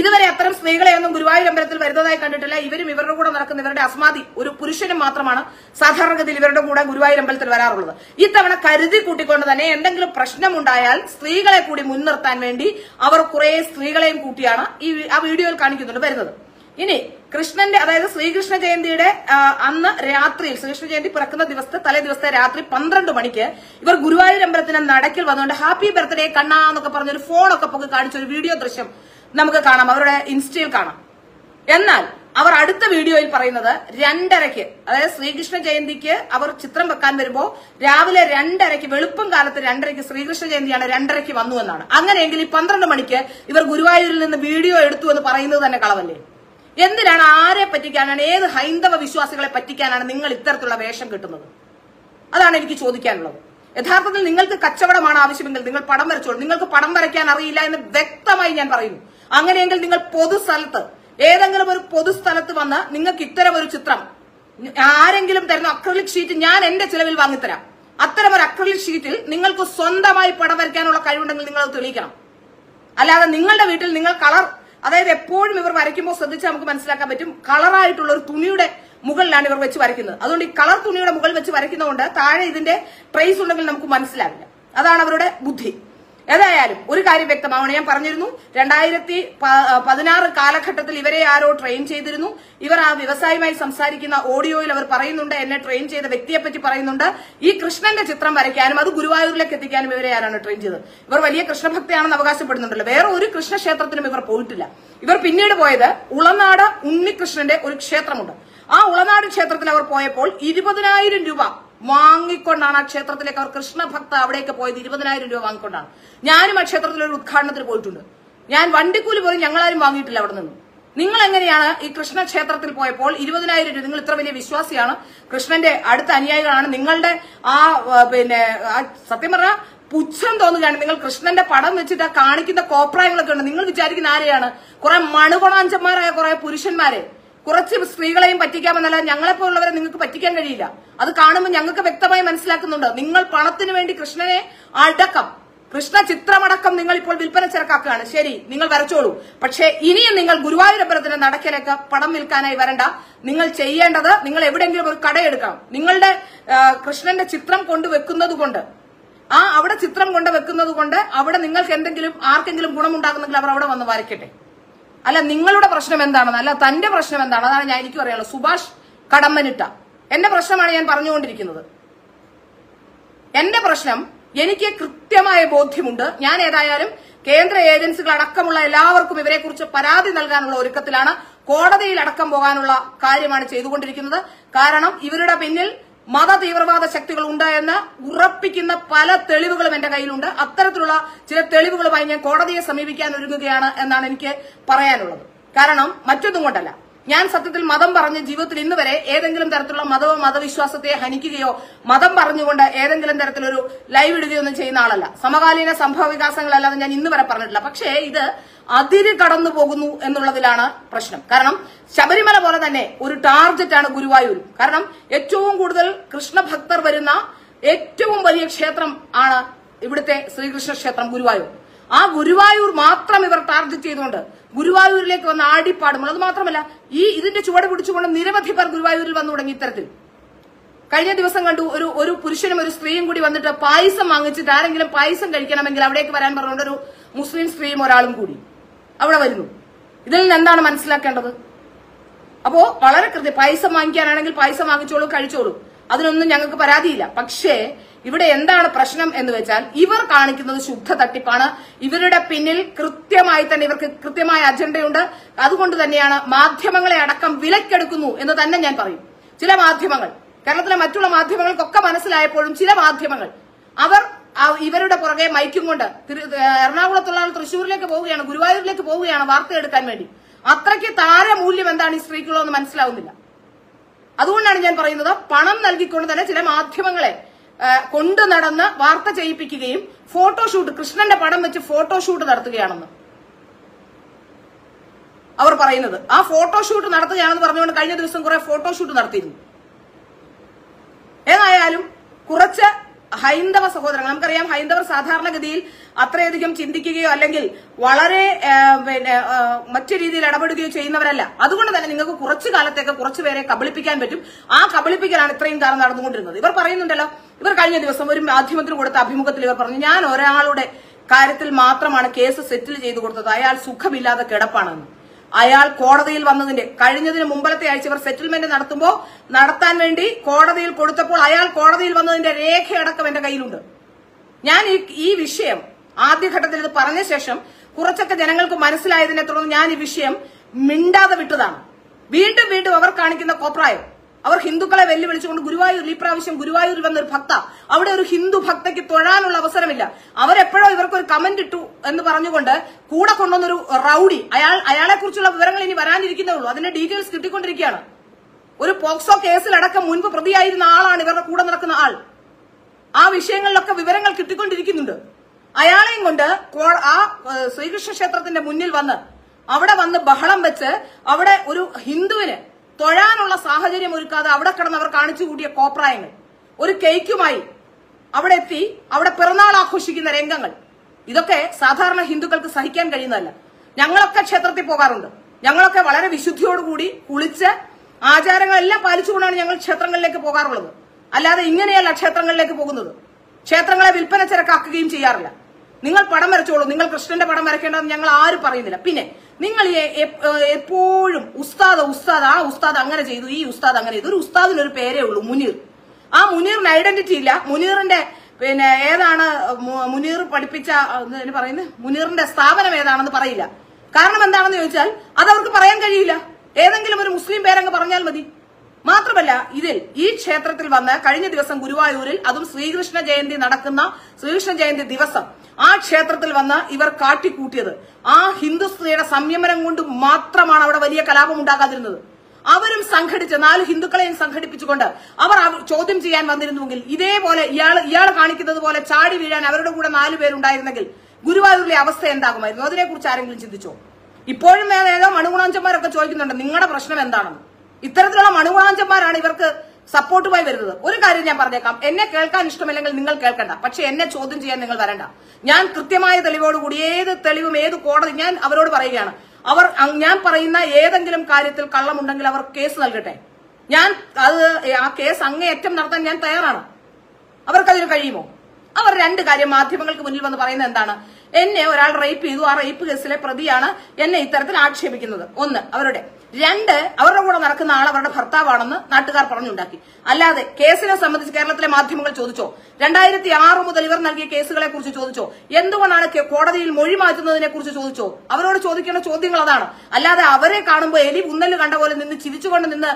ഇതുവരെ അത്തരം സ്ത്രീകളെയൊന്നും ഗുരുവായൂർ അമ്പലത്തിൽ വരുന്നതായി കണ്ടിട്ടില്ല. ഇവരും ഇവരുടെ കൂടെ നടക്കുന്ന ഇവരുടെ അസ്മാതി ഒരു പുരുഷനും മാത്രമാണ് സാധാരണഗതിയിൽ ഇവരുടെ കൂടെ ഗുരുവായൂർ അമ്പലത്തിൽ വരാറുള്ളത്. ഇത്തവണ കരുതി കൂട്ടിക്കൊണ്ട് തന്നെ എന്തെങ്കിലും പ്രശ്നമുണ്ടായാൽ സ്ത്രീകളെ കൂടി മുൻനിർത്താൻ വേണ്ടി അവർ കുറെ സ്ത്രീകളെയും കൂട്ടിയാണ് ഈ ആ വീഡിയോയിൽ കാണിക്കുന്നുണ്ട് വരുന്നത്. ഇനി കൃഷ്ണന്റെ അതായത് ശ്രീകൃഷ്ണ ജയന്തിയുടെ അന്ന് രാത്രി ശ്രീകൃഷ്ണ ജയന്തി പിറക്കുന്ന ദിവസത്തെ തലേ ദിവസത്തെ രാത്രി പന്ത്രണ്ട് മണിക്ക് ഇവർ ഗുരുവായൂർ അമ്പലത്തിന് നടക്കിൽ വന്നുകൊണ്ട് ഹാപ്പി ബർത്ത്ഡേ കണ്ണാ എന്നൊക്കെ പറഞ്ഞൊരു ഫോണൊക്കെ പൊക്കി കാണിച്ച ഒരു വീഡിയോ ദൃശ്യം നമുക്ക് കാണാം അവരുടെ ഇൻസ്റ്റയിൽ കാണാം. എന്നാൽ അവർ അടുത്ത വീഡിയോയിൽ പറയുന്നത് രണ്ടരയ്ക്ക് അതായത് ശ്രീകൃഷ്ണ ജയന്തിക്ക് അവർ ചിത്രം വെക്കാൻ വരുമ്പോൾ രാവിലെ രണ്ടരയ്ക്ക് വെളുപ്പം കാലത്ത് രണ്ടരയ്ക്ക് ശ്രീകൃഷ്ണ ജയന്തിയാണ് രണ്ടരയ്ക്ക് വന്നു എന്നാണ്. അങ്ങനെയെങ്കിൽ ഈ പന്ത്രണ്ട് മണിക്ക് ഇവർ ഗുരുവായൂരിൽ നിന്ന് വീഡിയോ എടുത്തു എന്ന് പറയുന്നത് തന്നെ കളവല്ലേ? എന്തിനാണ് ആരെ പറ്റിക്കാനാണ് ഏത് ഹൈന്ദവ വിശ്വാസികളെ പറ്റിക്കാനാണ് നിങ്ങൾ ഇത്തരത്തിലുള്ള വേഷം കിട്ടുന്നത്? അതാണ് എനിക്ക് ചോദിക്കാനുള്ളത്. യഥാർത്ഥത്തിൽ നിങ്ങൾക്ക് കച്ചവടമാണ് ആവശ്യമെങ്കിൽ നിങ്ങൾ പടം വരച്ചോളൂ. നിങ്ങൾക്ക് പടം വരയ്ക്കാൻ അറിയില്ല എന്ന് വ്യക്തമായി ഞാൻ പറയുന്നു. അങ്ങനെയെങ്കിൽ നിങ്ങൾ പൊതുസ്ഥലത്ത് ഏതെങ്കിലും ഒരു പൊതുസ്ഥലത്ത് വന്ന് നിങ്ങൾക്ക് ഇത്തരം ഒരു ചിത്രം ആരെങ്കിലും തരുന്ന അക്രലിക് ഷീറ്റ് ഞാൻ എന്റെ ചിലവിൽ വാങ്ങിത്തരാം. അത്തരം ഒരു അക്രലിക് ഷീറ്റിൽ നിങ്ങൾക്ക് സ്വന്തമായി പടം വരയ്ക്കാനുള്ള കഴിവുണ്ടെങ്കിൽ നിങ്ങൾ തെളിയിക്കണം. അല്ലാതെ നിങ്ങളുടെ വീട്ടിൽ നിങ്ങൾ കളർ അതായത് എപ്പോഴും ഇവർ വരയ്ക്കുമ്പോൾ ശ്രദ്ധിച്ചാൽ നമുക്ക് മനസ്സിലാക്കാൻ പറ്റും കളറായിട്ടുള്ള ഒരു തുണിയുടെ മുകളിലാണ് ഇവർ വെച്ച് വരയ്ക്കുന്നത്. അതുകൊണ്ട് ഈ കളർ തുണിയുടെ മുകളിൽ വെച്ച് വരയ്ക്കുന്നതുകൊണ്ട് താഴെ ഇതിന്റെ ട്രേസ് ഉണ്ടെങ്കിൽ നമുക്ക് മനസ്സിലാവില്ല. അതാണ് അവരുടെ ബുദ്ധി. ഏതായാലും ഒരു കാര്യം വ്യക്തമാവണം. ഞാൻ പറഞ്ഞിരുന്നു രണ്ടായിരത്തി പതിനാറ് കാലഘട്ടത്തിൽ ഇവരെ ആരോ ട്രെയിൻ ചെയ്തിരുന്നു. ഇവർ ആ വ്യവസായമായി സംസാരിക്കുന്ന ഓഡിയോയിൽ അവർ പറയുന്നുണ്ട് എന്നെ ട്രെയിൻ ചെയ്ത വ്യക്തിയെപ്പറ്റി പറയുന്നുണ്ട്. ഈ കൃഷ്ണന്റെ ചിത്രം വരയ്ക്കാനും അത് ഗുരുവായൂരിലേക്ക് എത്തിക്കാനും ഇവരെ ആരാണ് ട്രെയിൻ ചെയ്തത്. ഇവർ വലിയ കൃഷ്ണഭക്തിയാണെന്ന് അവകാശപ്പെടുന്നുണ്ടല്ലോ. വേറെ ഒരു കൃഷ്ണക്ഷേത്രത്തിനും ഇവർ പോയിട്ടില്ല. ഇവർ പിന്നീട് പോയത് ഉളനാട് ഉണ്ണികൃഷ്ണന്റെ ഒരു ക്ഷേത്രമുണ്ട്. ആ ഉളനാട് ക്ഷേത്രത്തിൽ അവർ പോയപ്പോൾ ഇരുപതിനായിരം രൂപ വാങ്ങിക്കൊണ്ടാണ് ആ ക്ഷേത്രത്തിലേക്ക് അവർ കൃഷ്ണഭക്ത അവിടേക്ക് പോയത് ഇരുപതിനായിരം രൂപ വാങ്ങിക്കൊണ്ടാണ്. ഞാനും ആ ക്ഷേത്രത്തിൽ ഒരു ഉദ്ഘാടനത്തിന് പോയിട്ടുണ്ട്. ഞാൻ വണ്ടിക്കൂലി പോലും ഞങ്ങളാരും വാങ്ങിയിട്ടില്ല അവിടെ നിന്ന്. നിങ്ങൾ എങ്ങനെയാണ് ഈ കൃഷ്ണ ക്ഷേത്രത്തിൽ പോയപ്പോൾ ഇരുപതിനായിരം രൂപ നിങ്ങൾ ഇത്ര വലിയ വിശ്വാസിയാണ് കൃഷ്ണന്റെ അടുത്ത അനുയായികളാണ് നിങ്ങളുടെ ആ പിന്നെ സത്യം പറഞ്ഞാൽ പുച്ഛം തോന്നുകയാണ്. നിങ്ങൾ കൃഷ്ണന്റെ പടം വെച്ചിട്ട് കാണിക്കുന്ന കോപ്രായങ്ങളൊക്കെ ഉണ്ട്. നിങ്ങൾ വിചാരിക്കുന്ന ആരെയാണ്? കുറെ മണുകൊണാഞ്ചന്മാരായ കുറെ പുരുഷന്മാരെ. കുറച്ച് സ്ത്രീകളെയും പറ്റിക്കാമെന്നല്ല ഞങ്ങളെപ്പോലുള്ളവരെ നിങ്ങൾക്ക് പറ്റിക്കാൻ കഴിയില്ല. അത് കാണുമ്പോൾ ഞങ്ങൾക്ക് വ്യക്തമായി മനസ്സിലാക്കുന്നുണ്ട്. നിങ്ങൾ പണത്തിന് വേണ്ടി കൃഷ്ണനെ അടക്കം കൃഷ്ണ ചിത്രമടക്കം നിങ്ങൾ ഇപ്പോൾ വിൽപ്പന ചിറക്കാക്കുകയാണ് ശരി നിങ്ങൾ വരച്ചോളൂ. പക്ഷേ ഇനിയും നിങ്ങൾ ഗുരുവായൂരപ്പുരത്തിന്റെ നടക്കിലേക്ക് പടം വിൽക്കാനായി വരണ്ട. നിങ്ങൾ ചെയ്യേണ്ടത് നിങ്ങൾ എവിടെയെങ്കിലും ഒരു കടയെടുക്കണം നിങ്ങളുടെ കൃഷ്ണന്റെ ചിത്രം കൊണ്ടുവെക്കുന്നത് കൊണ്ട്. ആ അവിടെ ചിത്രം കൊണ്ട് വെക്കുന്നത് കൊണ്ട് അവിടെ നിങ്ങൾക്ക് എന്തെങ്കിലും ആർക്കെങ്കിലും ഗുണമുണ്ടാകുന്നെങ്കിൽ അവർ അവിടെ വന്ന് വരയ്ക്കട്ടെ. അല്ല നിങ്ങളുടെ പ്രശ്നം എന്താണെന്ന് അല്ല തന്റെ പ്രശ്നം എന്താണ്? അതാണ് ഞാൻ എനിക്ക് പറയാനുള്ളത് സുഭാഷ് കടമ്മനിട്ട. എന്റെ പ്രശ്നമാണ് ഞാൻ പറഞ്ഞുകൊണ്ടിരിക്കുന്നത്. എന്റെ പ്രശ്നം എനിക്ക് കൃത്യമായ ബോധ്യമുണ്ട്. ഞാൻ ഏതായാലും കേന്ദ്ര ഏജൻസികൾ അടക്കമുള്ള എല്ലാവർക്കും ഇവരെക്കുറിച്ച് പരാതി നൽകാനുള്ള ഒരുക്കത്തിലാണ് കോടതിയിൽ അടക്കം പോകാനുള്ള കാര്യമാണ് ചെയ്തുകൊണ്ടിരിക്കുന്നത്. കാരണം ഇവരുടെ പിന്നിൽ മത തീവ്രവാദ ശക്തികൾ ഉണ്ട് എന്ന് ഉറപ്പിക്കുന്ന പല തെളിവുകളും എന്റെ കയ്യിലുണ്ട്. അത്തരത്തിലുള്ള ചില തെളിവുകളുമായി ഞാൻ കോടതിയെ സമീപിക്കാൻ ഒരുങ്ങുകയാണ് എന്നാണ് എനിക്ക് പറയാനുള്ളത്. കാരണം മറ്റൊന്നും കൊണ്ടല്ല. ഞാൻ സത്യത്തിൽ മതം പറഞ്ഞ് ജീവിതത്തിൽ ഇന്ന് വരെ ഏതെങ്കിലും തരത്തിലുള്ള മതമോ മതവിശ്വാസത്തെ ഹനിക്കുകയോ മതം പറഞ്ഞുകൊണ്ട് ഏതെങ്കിലും തരത്തിലൊരു ലൈവ് ഇടുകയോ ഒന്നും ചെയ്യുന്ന ആളല്ല. സമകാലീന സംഭവ വികാസങ്ങളല്ലാതെ ഞാൻ ഇന്ന് വരെ പറഞ്ഞിട്ടില്ല. പക്ഷേ ഇത് അതിര് കടന്നു പോകുന്നു എന്നുള്ളതിലാണ് പ്രശ്നം. കാരണം ശബരിമല പോലെ തന്നെ ഒരു ടാർഗറ്റ് ആണ് ഗുരുവായൂർ. കാരണം ഏറ്റവും കൂടുതൽ കൃഷ്ണഭക്തർ വരുന്ന ഏറ്റവും വലിയ ക്ഷേത്രം ആണ് ഇവിടുത്തെ ശ്രീകൃഷ്ണ ക്ഷേത്രം ഗുരുവായൂർ. ആ ഗുരുവായൂർ മാത്രം ഇവർ ടാർഗറ്റ് ചെയ്തുകൊണ്ട് ഗുരുവായൂരിലേക്ക് വന്ന് ആടിപ്പാടുമ്പോൾ അത് മാത്രമല്ല ഈ ഇതിന്റെ ചുവട് പിടിച്ചുകൊണ്ട് നിരവധി പേർ ഗുരുവായൂരിൽ വന്നു തുടങ്ങി ഇത്തരത്തിൽ. കഴിഞ്ഞ ദിവസം കണ്ടു ഒരു ഒരു പുരുഷനും ഒരു സ്ത്രീയും കൂടി വന്നിട്ട് പായസം വാങ്ങിച്ചിട്ട് ആരെങ്കിലും പായസം കഴിക്കണമെങ്കിൽ അവിടേക്ക് വരാൻ പറഞ്ഞുകൊണ്ട് ഒരു മുസ്ലിം സ്ത്രീയും ഒരാളും കൂടി. അവിടെ വരുന്നു. ഇതിൽ നിന്ന് എന്താണ് മനസ്സിലാക്കേണ്ടത്? അപ്പോ വളരെ കൃത്യം പൈസ വാങ്ങിക്കാനാണെങ്കിൽ പൈസ വാങ്ങിച്ചോളൂ കഴിച്ചോളൂ. അതിനൊന്നും ഞങ്ങൾക്ക് പരാതിയില്ല. പക്ഷേ ഇവിടെ എന്താണ് പ്രശ്നം എന്ന് വെച്ചാൽ ഇവർ കാണിക്കുന്നത് ശുദ്ധ തട്ടിപ്പാണ്. ഇവരുടെ പിന്നിൽ കൃത്യമായി തന്നെ ഇവർക്ക് കൃത്യമായ അജണ്ടയുണ്ട്. അതുകൊണ്ട് തന്നെയാണ് മാധ്യമങ്ങളെ അടക്കം വിലക്കെടുക്കുന്നു എന്ന് തന്നെ ഞാൻ പറയും. ചില മാധ്യമങ്ങൾ കേരളത്തിലെ മറ്റുള്ള മാധ്യമങ്ങൾക്കൊക്കെ മനസ്സിലായപ്പോഴും ചില മാധ്യമങ്ങൾ അവർ ആ- ഇവരുടെ പുറകെ മൈക്കും കൊണ്ട് തിരു- എറണാകുളത്തുള്ള ആൾ തൃശ്ശൂരിലേക്ക് പോവുകയാണ് ഗുരുവായൂരിലേക്ക് പോവുകയാണ് വാർത്ത എടുക്കാൻ വേണ്ടി. അത്രയ്ക്ക് താരമൂല്യം എന്താണ് ഈ സ്ത്രീക്കുള്ളതെന്ന് മനസ്സിലാവുന്നില്ല. അതുകൊണ്ടാണ് ഞാൻ പറയുന്നത് പണം നൽകിക്കൊണ്ട് തന്നെ ചില മാധ്യമങ്ങളെ കൊണ്ടു നടന്ന് വാർത്ത ചെയ്യിപ്പിക്കുകയും ഫോട്ടോഷൂട്ട് കൃഷ്ണന്റെ പടം വെച്ച് ഫോട്ടോഷൂട്ട് നടത്തുകയാണെന്ന്. അവർ പറയുന്നത് ആ ഫോട്ടോഷൂട്ട് നടത്തുകയാണെന്ന് പറഞ്ഞുകൊണ്ട് കഴിഞ്ഞ ദിവസം കുറെ ഫോട്ടോഷൂട്ട് നടത്തിയിരുന്നു. ഏതായാലും കുറച്ച് ഹൈന്ദവ സഹോദരങ്ങൾ നമുക്കറിയാം ഹൈന്ദവർ സാധാരണഗതിയിൽ അത്രയധികം ചിന്തിക്കുകയോ അല്ലെങ്കിൽ വളരെ പിന്നെ മറ്റു രീതിയിൽ ഇടപെടുകയോ ചെയ്യുന്നവരല്ല. അതുകൊണ്ട് തന്നെ നിങ്ങൾക്ക് കുറച്ചു കാലത്തേക്ക് കുറച്ചു പേരെ കബളിപ്പിക്കാൻ പറ്റും. ആ കബളിപ്പിക്കലാണ് ഇത്രയും കാലം നടന്നുകൊണ്ടിരുന്നത്. ഇവർ പറയുന്നുണ്ടല്ലോ ഇവർ കഴിഞ്ഞ ദിവസം ഒരു മാധ്യമത്തിന് കൊടുത്ത അഭിമുഖത്തിൽ ഇവർ പറഞ്ഞു ഞാൻ ഒരാളുടെ കാര്യത്തിൽ മാത്രമാണ് കേസ് സെറ്റിൽ ചെയ്തു കൊടുത്തത്. അയാൾ സുഖമില്ലാതെ കിടപ്പാണെന്ന്. അയാൾ കോടതിയിൽ വന്നതിന്റെ കഴിഞ്ഞതിന് മുമ്പത്തെ ആഴ്ച ഇവർ സെറ്റിൽമെന്റ് നടത്തുമ്പോൾ നടത്താൻ വേണ്ടി കോടതിയിൽ കൊടുത്തപ്പോൾ അയാൾ കോടതിയിൽ വന്നതിന്റെ രേഖയടക്കം എന്റെ കയ്യിലുണ്ട്. ഞാൻ ഈ വിഷയം ആദ്യഘട്ടത്തിൽ ഇത് പറഞ്ഞ ശേഷം കുറച്ചൊക്കെ ജനങ്ങൾക്ക് മനസ്സിലായതിനെ തുടർന്ന് ഞാൻ ഈ വിഷയം മിണ്ടാതെ വിട്ടതാണ്. വീണ്ടും വീണ്ടും അവർ കാണിക്കുന്ന കോപ്രായം. അവർ ഹിന്ദുക്കളെ വെല്ലുവിളിച്ചുകൊണ്ട് ഗുരുവായൂർ ഈ പ്രാവശ്യം ഗുരുവായൂരിൽ വന്നൊരു ഭക്ത അവിടെ ഒരു ഹിന്ദു ഭക്തയ്ക്ക് തൊഴാനുള്ള അവസരമില്ല. അവരെപ്പോഴോ ഇവർക്ക് ഒരു കമന്റ് ഇട്ടു എന്ന് പറഞ്ഞുകൊണ്ട് കൂടെ കൊണ്ടുവന്നൊരു റൌഡി. അയാൾ അയാളെ കുറിച്ചുള്ള വിവരങ്ങൾ ഇനി വരാനിരിക്കുന്നേ ഉള്ളൂ. അതിന്റെ ഡീറ്റെയിൽസ് കിട്ടിക്കൊണ്ടിരിക്കുകയാണ്. ഒരു പോക്സോ കേസിലടക്കം മുൻപ് പ്രതിയായിരുന്ന ആളാണ് ഇവരുടെ കൂടെ നടക്കുന്ന ആൾ. ആ വിഷയങ്ങളിലൊക്കെ വിവരങ്ങൾ കിട്ടിക്കൊണ്ടിരിക്കുന്നുണ്ട്. അയാളെയും കൊണ്ട് ആ ശ്രീകൃഷ്ണ ക്ഷേത്രത്തിന്റെ മുന്നിൽ വന്ന് അവിടെ വന്ന് ബഹളം വെച്ച് അവിടെ ഒരു ഹിന്ദുവിന് തൊഴാനുള്ള സാഹചര്യം ഒരുക്കാതെ അവിടെ കിടന്ന് അവർ കാണിച്ചു കൂട്ടിയ കോപ്രായങ്ങൾ. ഒരു കേക്കുമായി അവിടെ എത്തി അവിടെ പിറന്നാൾ ആഘോഷിക്കുന്ന രംഗങ്ങൾ. ഇതൊക്കെ സാധാരണ ഹിന്ദുക്കൾക്ക് സഹിക്കാൻ കഴിയുന്നതല്ല. ഞങ്ങളൊക്കെ ക്ഷേത്രത്തിൽ പോകാറുണ്ട്. ഞങ്ങളൊക്കെ വളരെ വിശുദ്ധിയോടുകൂടി കുളിച്ച് ആചാരങ്ങളെല്ലാം പാലിച്ചുകൊണ്ടാണ് ഞങ്ങൾ ക്ഷേത്രങ്ങളിലേക്ക് പോകാറുള്ളത്. അല്ലാതെ ഇങ്ങനെയല്ല ക്ഷേത്രങ്ങളിലേക്ക് പോകുന്നത്. ക്ഷേത്രങ്ങളെ വിൽപ്പന ചരക്കാക്കുകയും ചെയ്യാറില്ല. നിങ്ങൾ പടം വരച്ചോളൂ. നിങ്ങൾ കൃഷ്ണന്റെ പടം വരയ്ക്കേണ്ടതെന്ന് ഞങ്ങൾ ആരും പറയുന്നില്ല. പിന്നെ നിങ്ങൾ എപ്പോഴും ഉസ്താദ് ഉസ്താദ് ആ ഉസ്താദ് അങ്ങനെ ചെയ്തു ഈ ഉസ്താദ് അങ്ങനെ ചെയ്തു. ഒരു ഉസ്താദിന് ഒരു പേരേ ഉള്ളൂ മുനീർ. ആ മുനീറിന് ഐഡന്റിറ്റി ഇല്ല. മുനീറിന്റെ പിന്നെ ഏതാണ് മുനീർ പഠിപ്പിച്ച പറയുന്നത്? മുനീറിന്റെ സ്ഥാപനം ഏതാണെന്ന് പറയില്ല. കാരണം എന്താണെന്ന് ചോദിച്ചാൽ അത് അവർക്ക് പറയാൻ കഴിയില്ല. ഏതെങ്കിലും ഒരു മുസ്ലിം പേരങ്ങ് പറഞ്ഞാൽ മതി. മാത്രമല്ല ഇതിൽ ഈ ക്ഷേത്രത്തിൽ വന്ന് കഴിഞ്ഞ ദിവസം ഗുരുവായൂരിൽ അതും ശ്രീകൃഷ്ണ ജയന്തി നടക്കുന്ന ശ്രീകൃഷ്ണ ജയന്തി ദിവസം ആ ക്ഷേത്രത്തിൽ വന്ന് ഇവർ കാട്ടിക്കൂട്ടിയത്. ആ ഹിന്ദു സ്ത്രീയുടെ സംയമനം കൊണ്ട് മാത്രമാണ് അവിടെ വലിയ കലാപം ഉണ്ടാകാതിരുന്നത്. അവരും സംഘടിച്ച് നാല് ഹിന്ദുക്കളെയും സംഘടിപ്പിച്ചുകൊണ്ട് അവർ അവ- ചോദ്യം ചെയ്യാൻ വന്നിരുന്നുവെങ്കിൽ ഇതേപോലെ ഇയാൾ ഇയാൾ കാണിക്കുന്നത് പോലെ ചാടി വീഴാൻ അവരുടെ കൂടെ നാലു പേരുണ്ടായിരുന്നെങ്കിൽ ഗുരുവായൂരിലെ അവസ്ഥ എന്താകുമായിരുന്നു? അതിനെക്കുറിച്ച് ആരെങ്കിലും ചിന്തിച്ചോ? ഇപ്പോഴും ഏതോ മണുകുണാഞ്ചന്മാരൊക്കെ ചോദിക്കുന്നുണ്ട് നിങ്ങളുടെ പ്രശ്നം എന്താണെന്ന്. ഇത്തരത്തിലുള്ള മണുകുണാഞ്ചന്മാരാണ് ഇവർക്ക് സപ്പോർട്ടുമായി വരുന്നത്. ഒരു കാര്യം ഞാൻ പറഞ്ഞേക്കാം. എന്നെ കേൾക്കാൻ ഇഷ്ടമില്ലെങ്കിൽ നിങ്ങൾ കേൾക്കണ്ട. പക്ഷെ എന്നെ ചോദ്യം ചെയ്യാൻ നിങ്ങൾ വരണ്ട. ഞാൻ കൃത്യമായ തെളിവോടുകൂടി ഏത് തെളിവും ഏത് കോടതി ഞാൻ അവരോട് പറയുകയാണ്. അവർ ഞാൻ പറയുന്ന ഏതെങ്കിലും കാര്യത്തിൽ കള്ളമുണ്ടെങ്കിൽ അവർ കേസ് നൽകട്ടെ. ഞാൻ അത് ആ കേസ് അങ്ങേയറ്റം നടത്താൻ ഞാൻ തയ്യാറാണ്. അവർക്കതിന് കഴിയുമോ? അവർ രണ്ട് കാര്യം മാധ്യമങ്ങൾക്ക് മുന്നിൽ വന്ന് പറയുന്നത് എന്താണ്? എന്നെ ഒരാൾ റേപ്പ് ചെയ്തു. ആ റേപ്പ് കേസിലെ പ്രതിയാണ് എന്നെ ഇത്തരത്തിൽ ആക്ഷേപിക്കുന്നത്. ഒന്ന് അവരുടെ രണ്ട് അവരുടെ കൂടെ നടക്കുന്ന ആൾ അവരുടെ ഭർത്താവാണെന്ന് നാട്ടുകാർ പറഞ്ഞുണ്ടാക്കി. അല്ലാതെ കേസിനെ സംബന്ധിച്ച് കേരളത്തിലെ മാധ്യമങ്ങൾ ചോദിച്ചോ? രണ്ടായിരത്തി ആറ് മുതൽ ഇവർ നൽകിയ കേസുകളെ കുറിച്ച് ചോദിച്ചോ? എന്തുകൊണ്ടാണ് കോടതിയിൽ മൊഴി മാറ്റുന്നതിനെ കുറിച്ച് ചോദിച്ചോ? അവരോട് ചോദിക്കേണ്ട ചോദ്യങ്ങൾ അതാണ്. അല്ലാതെ അവരെ കാണുമ്പോൾ എലി ഉന്നൽ കണ്ട പോലെ നിന്ന് ചിരിച്ചുകൊണ്ട് നിന്ന്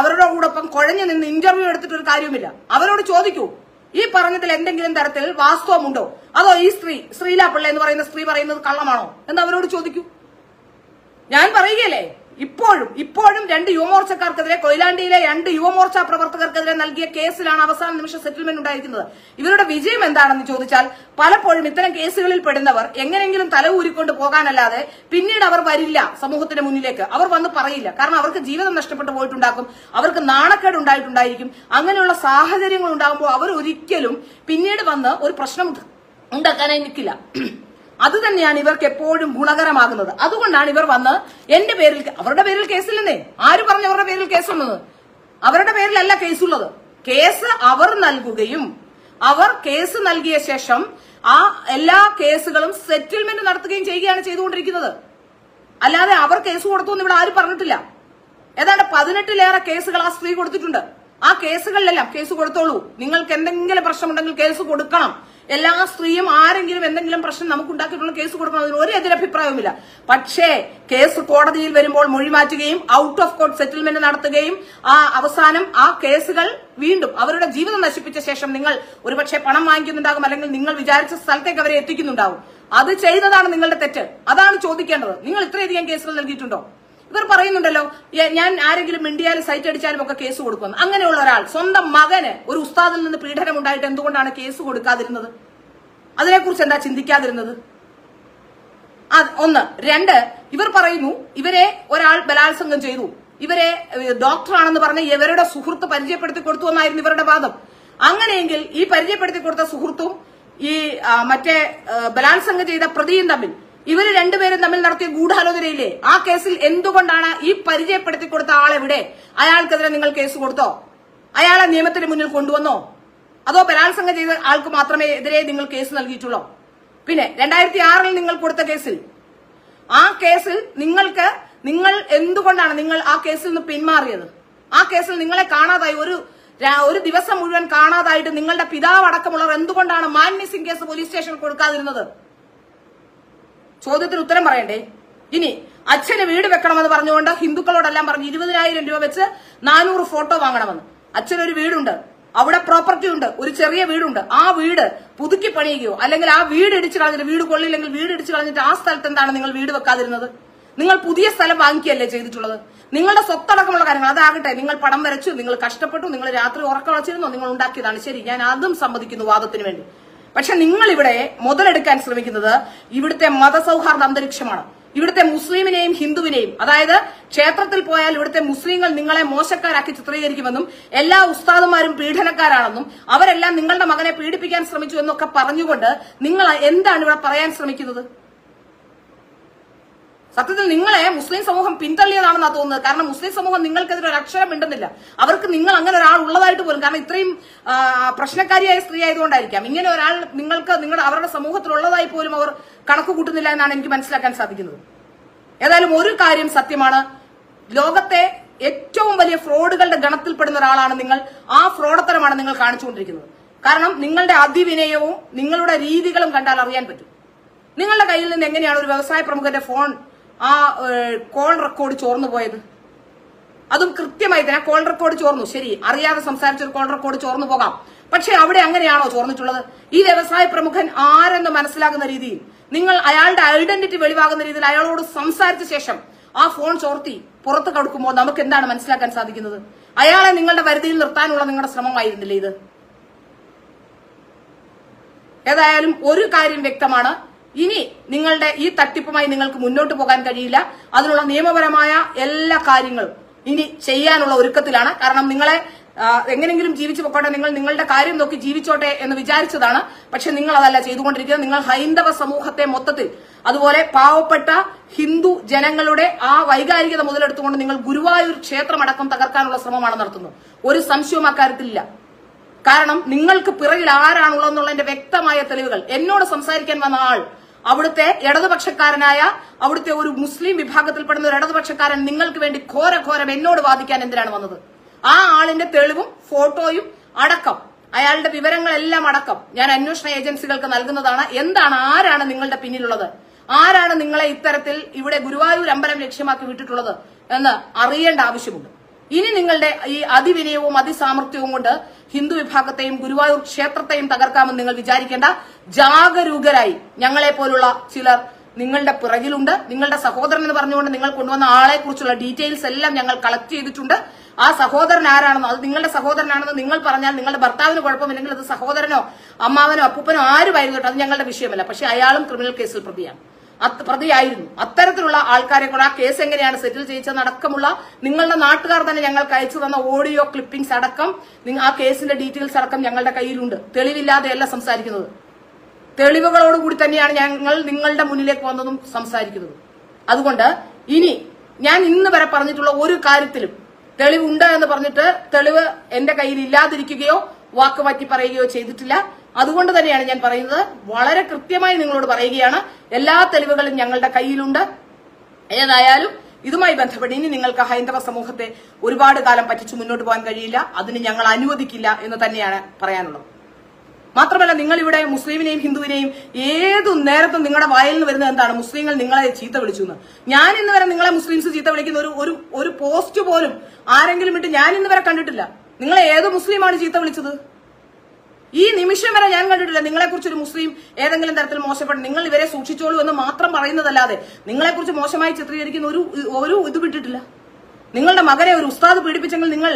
അവരുടെ കൂടൊപ്പം കുഴഞ്ഞു നിന്ന് ഇന്റർവ്യൂ എടുത്തിട്ട് ഒരു കാര്യമില്ല അവരോട് ചോദിക്കൂ. ഈ പറഞ്ഞതിൽ എന്തെങ്കിലും തരത്തിൽ വാസ്തവമുണ്ടോ? അതോ ഈ സ്ത്രീ ശ്രീലാപിള്ള എന്ന് പറയുന്ന സ്ത്രീ പറയുന്നത് കള്ളമാണോ? എന്ന് അവരോട് ചോദിക്കൂ? ഞാൻ പറയുകയല്ലേ? ഇപ്പോഴും ഇപ്പോഴും രണ്ട് യുവമോർച്ചക്കാർക്കെതിരെ കൊയിലാണ്ടിയിലെ രണ്ട് യുവമോർച്ച പ്രവർത്തകർക്കെതിരെ നൽകിയ കേസിലാണ് അവസാന നിമിഷ സെറ്റിൽമെന്റ് ഉണ്ടായിരിക്കുന്നത്. ഇവരുടെ വിജയം എന്താണെന്ന് ചോദിച്ചാൽ പലപ്പോഴും ഇത്തരം കേസുകളിൽ പെടുന്നവർ എങ്ങനെയെങ്കിലും തല ഊരിക്കൊണ്ട് പോകാനല്ലാതെ പിന്നീട് അവർ വരില്ല സമൂഹത്തിന്റെ മുന്നിലേക്ക്. അവർ വന്ന് പറയില്ല. കാരണം അവർക്ക് ജീവിതം നഷ്ടപ്പെട്ടു പോയിട്ടുണ്ടാക്കും അവർക്ക് നാണക്കേട് ഉണ്ടായിട്ടുണ്ടായിരിക്കും. അങ്ങനെയുള്ള സാഹചര്യങ്ങൾ ഉണ്ടാകുമ്പോൾ അവർ ഒരിക്കലും പിന്നീട് വന്ന് ഒരു പ്രശ്നം ഉണ്ടാക്കാനായി നിൽക്കില്ല. അത് തന്നെയാണ് ഇവർക്ക് എപ്പോഴും ഗുണകരമാകുന്നത്. അതുകൊണ്ടാണ് ഇവർ വന്ന് എന്റെ പേരിൽ അവരുടെ പേരിൽ കേസില്ലെന്നേ. ആര് പറഞ്ഞു അവരുടെ പേരിൽ കേസുള്ളത് അവരുടെ പേരിലല്ല കേസുള്ളത്. കേസ് അവർ നൽകുകയും അവർ കേസ് നൽകിയ ശേഷം ആ എല്ലാ കേസുകളും സെറ്റിൽമെന്റ് നടത്തുകയും ചെയ്യുകയാണ് ചെയ്തുകൊണ്ടിരിക്കുന്നത്. അല്ലാതെ അവർ കേസ് കൊടുത്തു എന്ന് ഇവിടെ ആരും പറഞ്ഞിട്ടില്ല. ഏതാണ്ട് പതിനെട്ടിലേറെ കേസുകൾ ആ സ്ത്രീ കൊടുത്തിട്ടുണ്ട്. ആ കേസുകളിലെല്ലാം കേസ് കൊടുത്തോളൂ. നിങ്ങൾക്ക് എന്തെങ്കിലും പ്രശ്നമുണ്ടെങ്കിൽ കേസ് കൊടുക്കണം. എല്ലാ സ്ത്രീയും ആരെങ്കിലും എന്തെങ്കിലും പ്രശ്നം നമുക്ക് ഉണ്ടാക്കിയിട്ടുള്ള കേസ് കൊടുക്കണം അതിന് ഒരു എതിരഭിപ്രായവുമില്ല. പക്ഷേ കേസ് കോടതിയിൽ വരുമ്പോൾ മൊഴി മാറ്റുകയും ഔട്ട് ഓഫ് കോർട്ട് സെറ്റിൽമെന്റ് നടത്തുകയും ആ അവസാനം ആ കേസുകൾ വീണ്ടും അവരുടെ ജീവിതം നശിപ്പിച്ച ശേഷം നിങ്ങൾ ഒരുപക്ഷെ പണം വാങ്ങിക്കുന്നുണ്ടാകും അല്ലെങ്കിൽ നിങ്ങൾ വിചാരിച്ച സ്ഥലത്തേക്ക് അവരെ എത്തിക്കുന്നുണ്ടാവും അത് ചെയ്തതാണ് നിങ്ങളുടെ തെറ്റ്. അതാണ് ചോദിക്കേണ്ടത്. നിങ്ങൾ ഇത്രയധികം കേസുകൾ നൽകിയിട്ടുണ്ടോ? ഇവർ പറയുന്നുണ്ടല്ലോ ഞാൻ ആരെങ്കിലും മിണ്ടിയാൽ സൈറ്റ് അടിച്ചാലും ഒക്കെ കേസ് കൊടുക്കുന്നു അങ്ങനെയുള്ള ഒരാൾ സ്വന്തം മകന് ഒരു ഉസ്താദിൽ നിന്ന് പീഡനം ഉണ്ടായിട്ട് എന്തുകൊണ്ടാണ് കേസ് കൊടുക്കാതിരുന്നത്? അതിനെക്കുറിച്ച് എന്താ ചിന്തിക്കാതിരുന്നത്? ഒന്ന്. രണ്ട് ഇവർ പറയുന്നു ഇവരെ ഒരാൾ ബലാത്സംഗം ചെയ്തു. ഇവരെ ഡോക്ടറാണെന്ന് പറഞ്ഞ് ഇവരുടെ സുഹൃത്ത് പരിചയപ്പെടുത്തി കൊടുത്തു എന്നായിരുന്നു ഇവരുടെ വാദം. അങ്ങനെയെങ്കിൽ ഈ പരിചയപ്പെടുത്തി കൊടുത്ത സുഹൃത്തും ഈ മറ്റേ ബലാത്സംഗം ചെയ്ത പ്രതിയും തമ്മിൽ ഇവർ രണ്ടുപേരും തമ്മിൽ നടത്തിയ ഗൂഢാലോചനയില്ലേ? ആ കേസിൽ എന്തുകൊണ്ടാണ് ഈ പരിചയപ്പെടുത്തി കൊടുത്ത ആളെവിടെ അയാൾക്കെതിരെ നിങ്ങൾ കേസ് കൊടുത്തോ? അയാളെ നിയമത്തിന് മുന്നിൽ കൊണ്ടുവന്നോ? അതോ ബലാത്സംഗം ചെയ്ത ആൾക്ക് മാത്രമേ എതിരെ നിങ്ങൾ കേസ് നൽകിയിട്ടുള്ളൂ? പിന്നെ രണ്ടായിരത്തി ആറിൽ നിങ്ങൾ കൊടുത്ത കേസിൽ ആ കേസിൽ നിങ്ങൾക്ക് നിങ്ങൾ എന്തുകൊണ്ടാണ് നിങ്ങൾ ആ കേസിൽ നിന്ന് പിന്മാറിയത്? ആ കേസിൽ നിങ്ങളെ കാണാതായി ഒരു ഒരു ദിവസം മുഴുവൻ കാണാതായിട്ട് നിങ്ങളുടെ പിതാവ് അടക്കമുള്ളവർ എന്തുകൊണ്ടാണ് മാൻ മിസ്സിംഗ് കേസ് പോലീസ് സ്റ്റേഷനിൽ കൊടുക്കാതിരുന്നത്? ചോദ്യത്തിന് ഉത്തരം പറയണ്ടേ? ഇനി അച്ഛന് വീട് വെക്കണമെന്ന് പറഞ്ഞുകൊണ്ട് ഹിന്ദുക്കളോടെല്ലാം പറഞ്ഞു ഇരുപതിനായിരം രൂപ വെച്ച് നാനൂറ് ഫോട്ടോ വാങ്ങണമെന്ന്. അച്ഛനൊരു വീടുണ്ട്. അവിടെ പ്രോപ്പർട്ടി ഉണ്ട്. ഒരു ചെറിയ വീടുണ്ട്. ആ വീട് പുതുക്കി പണിയുകയോ അല്ലെങ്കിൽ ആ വീട് ഇടിച്ചു കളഞ്ഞിട്ട് വീട് കൊള്ളില്ലെങ്കിൽ വീട് ഇടിച്ചു കളഞ്ഞിട്ട് ആ സ്ഥലത്ത് എന്താണ് നിങ്ങൾ വീട് വെക്കാതിരുന്നത്? നിങ്ങൾ പുതിയ സ്ഥലം വാങ്ങിക്കുകയല്ലേ ചെയ്തിട്ടുള്ളത്? നിങ്ങളുടെ സ്വത്തടക്കമുള്ള കാര്യങ്ങൾ അതാകട്ടെ. നിങ്ങൾ പടം വരച്ചു നിങ്ങൾ കഷ്ടപ്പെട്ടു നിങ്ങൾ രാത്രി ഉറക്കം വച്ചിരുന്നോ നിങ്ങൾ ഉണ്ടാക്കിയതാണ് ശരി. ഞാൻ അതും സമ്മതിക്കുന്നു വാദത്തിന് വേണ്ടി. പക്ഷെ നിങ്ങൾ ഇവിടെ മുതലെടുക്കാൻ ശ്രമിക്കുന്നത് ഇവിടുത്തെ മതസൗഹാർദ്ദ അന്തരീക്ഷമാണ്. ഇവിടുത്തെ മുസ്ലിമിനെയും ഹിന്ദുവിനെയും അതായത് ക്ഷേത്രത്തിൽ പോയാൽ ഇവിടുത്തെ മുസ്ലിങ്ങൾ നിങ്ങളെ മോശക്കാരാക്കി ചിത്രീകരിക്കുമെന്നും എല്ലാ ഉസ്താദുമാരും പീഡനക്കാരാണെന്നും അവരെല്ലാം നിങ്ങളുടെ മകനെ പീഡിപ്പിക്കാൻ ശ്രമിച്ചു എന്നൊക്കെ പറഞ്ഞുകൊണ്ട് നിങ്ങൾ എന്താണ് ഇവിടെ പറയാൻ ശ്രമിക്കുന്നത്? സത്യത്തിൽ നിങ്ങളെ മുസ്ലിം സമൂഹം പിന്തള്ളിയതാണെന്നാണ് തോന്നുന്നത്. കാരണം മുസ്ലിം സമൂഹം നിങ്ങൾക്കെതിരെ ഒരു അക്ഷരം മിണ്ടുന്നില്ല. അവർക്ക് നിങ്ങൾ അങ്ങനെ ഒരാൾ ഉള്ളതായിട്ട് പോലും കാരണം ഇത്രയും പ്രശ്നക്കാരിയായ സ്ത്രീ ആയതുകൊണ്ടായിരിക്കാം. ഇങ്ങനെ ഒരാൾ നിങ്ങൾക്ക് നിങ്ങളുടെ അവരുടെ സമൂഹത്തിൽ ഉള്ളതായി പോലും അവർ കണക്ക് കൂട്ടുന്നില്ല എന്നാണ് എനിക്ക് മനസ്സിലാക്കാൻ സാധിക്കുന്നത്. ഏതായാലും ഒരു കാര്യം സത്യമാണ്. ലോകത്തെ ഏറ്റവും വലിയ ഫ്രോഡുകളുടെ ഗണത്തിൽപ്പെടുന്ന ഒരാളാണ് നിങ്ങൾ. ആ ഫ്രോഡത്തരമാണ് നിങ്ങൾ കാണിച്ചുകൊണ്ടിരിക്കുന്നത്. കാരണം നിങ്ങളുടെ അതിവിനയവും നിങ്ങളുടെ രീതികളും കണ്ടാൽ അറിയാൻ പറ്റും. നിങ്ങളുടെ കയ്യിൽ നിന്ന് എങ്ങനെയാണ് ഒരു വ്യവസായ പ്രമുഖന്റെ ഫോൺ ആ കോൾ റെക്കോർഡ് ചോർന്നു പോയത്. അതും കൃത്യമായി തന്നെ കോൾ റെക്കോർഡ് ചോർന്നു. ശരി അറിയാതെ സംസാരിച്ച ഒരു കോൾ റെക്കോർഡ് ചോർന്നു പോകാം. പക്ഷെ അവിടെ അങ്ങനെയാണോ ചോർന്നിട്ടുള്ളത്? ഈ വ്യവസായ പ്രമുഖൻ ആരെന്ന് മനസ്സിലാകുന്ന രീതിയിൽ നിങ്ങൾ അയാളുടെ ഐഡന്റിറ്റി വെളിവാകുന്ന രീതിയിൽ അയാളോട് സംസാരിച്ച ശേഷം ആ ഫോൺ ചോർത്തി പുറത്ത് കടുക്കുമ്പോൾ നമുക്ക് എന്താണ് മനസ്സിലാക്കാൻ സാധിക്കുന്നത്? അയാളെ നിങ്ങളുടെ പരിധിയിൽ നിർത്താനുള്ള നിങ്ങളുടെ ശ്രമമായിരുന്നില്ലേ ഇത്? ഏതായാലും ഒരു കാര്യം വ്യക്തമാണ്. ഇനി നിങ്ങളുടെ ഈ തട്ടിപ്പുമായി നിങ്ങൾക്ക് മുന്നോട്ട് പോകാൻ കഴിയില്ല. അതിനുള്ള നിയമപരമായ എല്ലാ കാര്യങ്ങളും ഇനി ചെയ്യാനുള്ള ഒരുക്കത്തിലാണ്. കാരണം നിങ്ങളെ എങ്ങനെങ്കിലും ജീവിച്ചു പോക്കോട്ടെ. നിങ്ങൾ നിങ്ങളുടെ കാര്യം നോക്കി ജീവിച്ചോട്ടെ എന്ന് വിചാരിച്ചതാണ്. പക്ഷെ നിങ്ങൾ അതല്ല ചെയ്തുകൊണ്ടിരിക്കുന്നത്. നിങ്ങൾ ഹൈന്ദവ സമൂഹത്തെ മൊത്തത്തിൽ അതുപോലെ പാവപ്പെട്ട ഹിന്ദു ജനങ്ങളുടെ ആ വൈകാരികത മുതലെടുത്തുകൊണ്ട് നിങ്ങൾ ഗുരുവായൂർ ക്ഷേത്രമടക്കം തകർക്കാനുള്ള ശ്രമമാണ് നടത്തുന്നത്. ഒരു സംശയവും അക്കാര്യത്തിലില്ല. കാരണം നിങ്ങൾക്ക് പിറകിൽ ആരാണുള്ളതെന്നുള്ളതിന്റെ വ്യക്തമായ തെളിവുകൾ. എന്നോട് സംസാരിക്കാൻ വന്ന ആൾ അവിടുത്തെ ഇടതുപക്ഷക്കാരനായ അവിടുത്തെ ഒരു മുസ്ലിം വിഭാഗത്തിൽപ്പെടുന്ന ഒരു ഇടതുപക്ഷക്കാരൻ നിങ്ങൾക്ക് വേണ്ടി ഘോര ഘോരം എന്നോട് വാദിക്കാൻ എന്തിനാണ് വന്നത്? ആ ആളിന്റെ തെളിവും ഫോട്ടോയും അടക്കം അയാളുടെ വിവരങ്ങളെല്ലാം അടക്കം ഞാൻ അന്വേഷണ ഏജൻസികൾക്ക് നൽകുന്നതാണ്. എന്താണ് ആരാണ് നിങ്ങളുടെ പിന്നിലുള്ളത്? ആരാണ് നിങ്ങളെ ഇത്തരത്തിൽ ഇവിടെ ഗുരുവായൂർ അമ്പലം ലക്ഷ്യമാക്കി വിട്ടിട്ടുള്ളത് എന്ന് അറിയേണ്ട ആവശ്യമുണ്ട്. ഇനി നിങ്ങളുടെ ഈ അതിവിനയവും അതിസാമർത്ഥ്യവും കൊണ്ട് ഹിന്ദു വിഭാഗത്തെയും ഗുരുവായൂർ ക്ഷേത്രത്തെയും തകർക്കാമെന്ന് നിങ്ങൾ വിചാരിക്കേണ്ട ജാഗരൂകരായി ഞങ്ങളെ പോലുള്ള ചിലർ നിങ്ങളുടെ പിറകിലുണ്ട്. നിങ്ങളുടെ സഹോദരൻ എന്ന് പറഞ്ഞുകൊണ്ട് നിങ്ങൾ കൊണ്ടുവന്ന ആളെ കുറിച്ചുള്ള ഡീറ്റെയിൽസ് എല്ലാം ഞങ്ങൾ കളക്ട് ചെയ്തിട്ടുണ്ട്. ആ സഹോദരൻ ആരാണെന്നോ അത് നിങ്ങളുടെ സഹോദരനാണെന്ന് നിങ്ങൾ പറഞ്ഞാൽ നിങ്ങളുടെ ഭർത്താവിന് കുഴപ്പമില്ലെങ്കിൽ അത് സഹോദരനോ അമ്മാവനോ അപ്പൂപ്പനോ ആരുമായിരുന്നു അത് ഞങ്ങളുടെ വിഷയമല്ല. പക്ഷെ അയാളും ക്രിമിനൽ കേസിൽ പ്രതിയാണ്. പ്രതിയായിരുന്നു. അത്തരത്തിലുള്ള ആൾക്കാരെ കൂടെ ആ കേസ് എങ്ങനെയാണ് സെറ്റിൽ ചെയ്യിച്ചതടക്കമുള്ള നിങ്ങളുടെ നാട്ടുകാർ തന്നെ ഞങ്ങൾക്ക് അയച്ചു തന്ന ഓഡിയോ ക്ലിപ്പിംഗ്സ് അടക്കം ആ കേസിന്റെ ഡീറ്റെയിൽസ് അടക്കം ഞങ്ങളുടെ കയ്യിലുണ്ട്. തെളിവില്ലാതെയല്ല സംസാരിക്കുന്നത്. തെളിവുകളോടുകൂടി തന്നെയാണ് ഞങ്ങൾ നിങ്ങളുടെ മുന്നിലേക്ക് വന്നതും സംസാരിക്കുന്നതും. അതുകൊണ്ട് ഇനി ഞാൻ ഇന്ന് വരെ പറഞ്ഞിട്ടുള്ള ഒരു കാര്യത്തിലും തെളിവുണ്ട് എന്ന് പറഞ്ഞിട്ട് തെളിവ് എന്റെ കയ്യിൽ ഇല്ലാതിരിക്കുകയോ വാക്ക് മാറ്റി പറയുകയോ ചെയ്തിട്ടില്ല. അതുകൊണ്ട് തന്നെയാണ് ഞാൻ പറയുന്നത്. വളരെ കൃത്യമായി നിങ്ങളോട് പറയുകയാണ്. എല്ലാ തെളിവുകളും ഞങ്ങളുടെ കയ്യിലുണ്ട്. ഏതായാലും ഇതുമായി ബന്ധപ്പെട്ട് ഇനി നിങ്ങൾക്ക് ഹൈന്ദവ സമൂഹത്തെ ഒരുപാട് കാലം പറ്റിച്ചു മുന്നോട്ട് പോകാൻ കഴിയില്ല. അതിന് ഞങ്ങൾ അനുവദിക്കില്ല എന്ന് തന്നെയാണ് പറയാനുള്ളത്. മാത്രമല്ല നിങ്ങൾ ഇവിടെ മുസ്ലിമിനെയും ഹിന്ദുവിനെയും ഏതു നേരത്തും നിങ്ങളുടെ വായിൽ നിന്ന് വരുന്നത് എന്താണ്? മുസ്ലിങ്ങൾ നിങ്ങളെ ചീത്ത വിളിച്ചു എന്ന്. ഞാൻ ഇന്ന് വരെ നിങ്ങളെ മുസ്ലിംസ് ചീത്ത വിളിക്കുന്ന ഒരു ഒരു ഒരു പോസ്റ്റ് പോലും ആരെങ്കിലും ഇട്ട് ഞാൻ ഇന്ന് വരെ കണ്ടിട്ടില്ല. നിങ്ങളെ ഏത് മുസ്ലിമാണ് ചീത്ത വിളിച്ചത്? ഈ നിമിഷം വരെ ഞാൻ കണ്ടിട്ടില്ല. നിങ്ങളെക്കുറിച്ച് ഒരു മുസ്ലിം ഏതെങ്കിലും തരത്തിൽ മോശപ്പെട്ട് നിങ്ങൾ ഇവരെ സൂക്ഷിച്ചോളൂ എന്ന് മാത്രം പറയുന്നതല്ലാതെ നിങ്ങളെക്കുറിച്ച് മോശമായി ചിത്രീകരിക്കുന്ന ഒരു ഒരു ഇത് വിട്ടിട്ടില്ല. നിങ്ങളുടെ മകനെ ഒരു ഉസ്താദ് പീഡിപ്പിച്ചെങ്കിൽ നിങ്ങൾ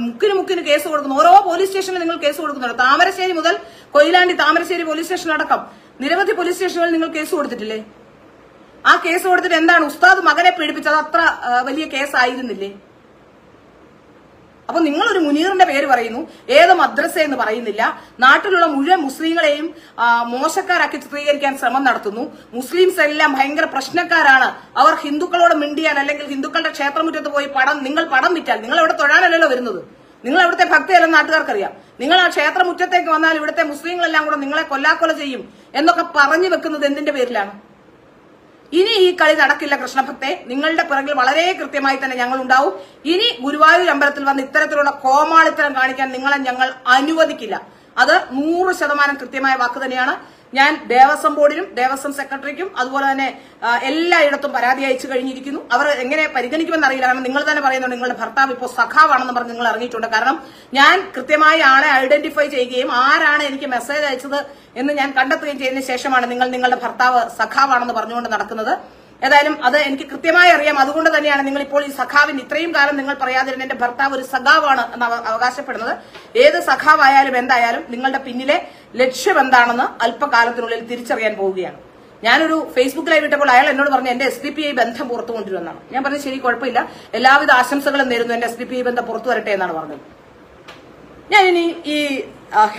മുക്കിന് മുക്കിന് കേസ് കൊടുക്കുന്നു. ഓരോ പോലീസ് സ്റ്റേഷനിൽ നിങ്ങൾ കേസ് കൊടുക്കുന്നുണ്ട്. താമരശ്ശേരി മുതൽ കൊയിലാണ്ടി താമരശ്ശേരി പോലീസ് സ്റ്റേഷൻ അടക്കം നിരവധി പോലീസ് സ്റ്റേഷനുകളിൽ നിങ്ങൾ കേസ് കൊടുത്തിട്ടില്ലേ? ആ കേസ് കൊടുത്തിട്ട് എന്താണ്? ഉസ്താദ് മകനെ പീഡിപ്പിച്ചത് അത്ര വലിയ കേസായിരുന്നില്ലേ? അപ്പൊ നിങ്ങൾ ഒരു മുനീറിന്റെ പേര് പറയുന്നു. ഏത് മദ്രസ എന്ന് പറയുന്നില്ല. നാട്ടിലുള്ള മുഴുവൻ മുസ്ലിങ്ങളെയും മോശക്കാരാക്കി ചിത്രീകരിക്കാൻ ശ്രമം നടത്തുന്നു. മുസ്ലിംസ് എല്ലാം ഭയങ്കര പ്രശ്നക്കാരാണ്. അവർ ഹിന്ദുക്കളോട് മിണ്ടിയാൽ അല്ലെങ്കിൽ ഹിന്ദുക്കളുടെ ക്ഷേത്രമുറ്റത്ത് പോയി പടം നിങ്ങൾ പടം വിറ്റാൽ നിങ്ങൾ അവിടെ തൊഴാനല്ലല്ലോ വരുന്നത്. നിങ്ങൾ അവിടുത്തെ ഭക്തിയല്ലെന്ന് നാട്ടുകാർക്കറിയാം. നിങ്ങൾ ആ ക്ഷേത്രമുറ്റത്തേക്ക് വന്നാൽ ഇവിടുത്തെ മുസ്ലിങ്ങളെല്ലാം കൂടെ നിങ്ങളെ കൊല്ലാക്കൊല ചെയ്യും എന്നൊക്കെ പറഞ്ഞു വെക്കുന്നത് എന്തിന്റെ പേരിലാണ്? ഇനി ഈ കളി നടക്കില്ല കൃഷ്ണഭക്തെ. നിങ്ങളുടെ പിറകിൽ വളരെ കൃത്യമായി തന്നെ ഞങ്ങൾ ഉണ്ടാവും ഇനി ഗുരുവായൂർ അമ്പലത്തിൽ വന്ന് ഇത്തരത്തിലുള്ള കോമാളിത്തരം കാണിക്കാൻ നിങ്ങളെ ഞങ്ങൾ അനുവദിക്കില്ല. അത് നൂറ് ശതമാനം കൃത്യമായ വാക്ക് തന്നെയാണ്. ഞാൻ ദേവസ്വം ബോർഡിനും ദേവസ്വം സെക്രട്ടറിക്കും അതുപോലെ തന്നെ എല്ലായിടത്തും പരാതി അയച്ചു കഴിഞ്ഞിരിക്കുന്നു. അവർ എങ്ങനെ പരിഗണിക്കുമെന്ന് അറിയില്ല. കാരണം നിങ്ങൾ തന്നെ പറയുന്നുണ്ട് നിങ്ങളുടെ ഭർത്താവ് ഇപ്പോൾ സഖാവാണെന്ന് പറഞ്ഞ് നിങ്ങൾ അറിഞ്ഞിട്ടുണ്ട്. കാരണം ഞാൻ കൃത്യമായി ആളെ ഐഡന്റിഫൈ ചെയ്യുകയും ആരാണ് എനിക്ക് മെസ്സേജ് അയച്ചത് എന്ന് ഞാൻ കണ്ടെത്തുകയും ചെയ്തതിനു ശേഷമാണ് നിങ്ങൾ നിങ്ങളുടെ ഭർത്താവ് സഖാവാണെന്ന് പറഞ്ഞുകൊണ്ട് നടക്കുന്നത്. ഏതായാലും അത് എനിക്ക് കൃത്യമായി അറിയാം. അതുകൊണ്ട് തന്നെയാണ് നിങ്ങൾ ഇപ്പോൾ ഈ സഖാവിന് ഇത്രയും കാലം നിങ്ങൾ പറയാതിരുന്ന എന്റെ ഭർത്താവ് ഒരു സഖാവാണ് എന്ന് അവകാശപ്പെടുന്നത്. ഏത് സഖാവായാലും എന്തായാലും നിങ്ങളുടെ പിന്നിലെ ലക്ഷ്യം എന്താണെന്ന് അല്പകാലത്തിനുള്ളിൽ തിരിച്ചറിയാൻ പോവുകയാണ്. ഞാനൊരു ഫേസ്ബുക്ക് ലൈവ് ഇട്ടപ്പോൾ അയാൾ എന്നോട് പറഞ്ഞു എന്റെ എസ് ഡി പി ഐ ബന്ധം പുറത്തു കൊണ്ടുവരുമെന്നാണ്. ഞാൻ പറഞ്ഞു ശരി കുഴപ്പമില്ല. എല്ലാവിധ ആശംസകളും നേരുന്നു. എന്റെ എസ് ഡി പി ഐ ബന്ധം പുറത്തു വരട്ടെ എന്നാണ് പറഞ്ഞത്. ഞാൻ ഇനി ഈ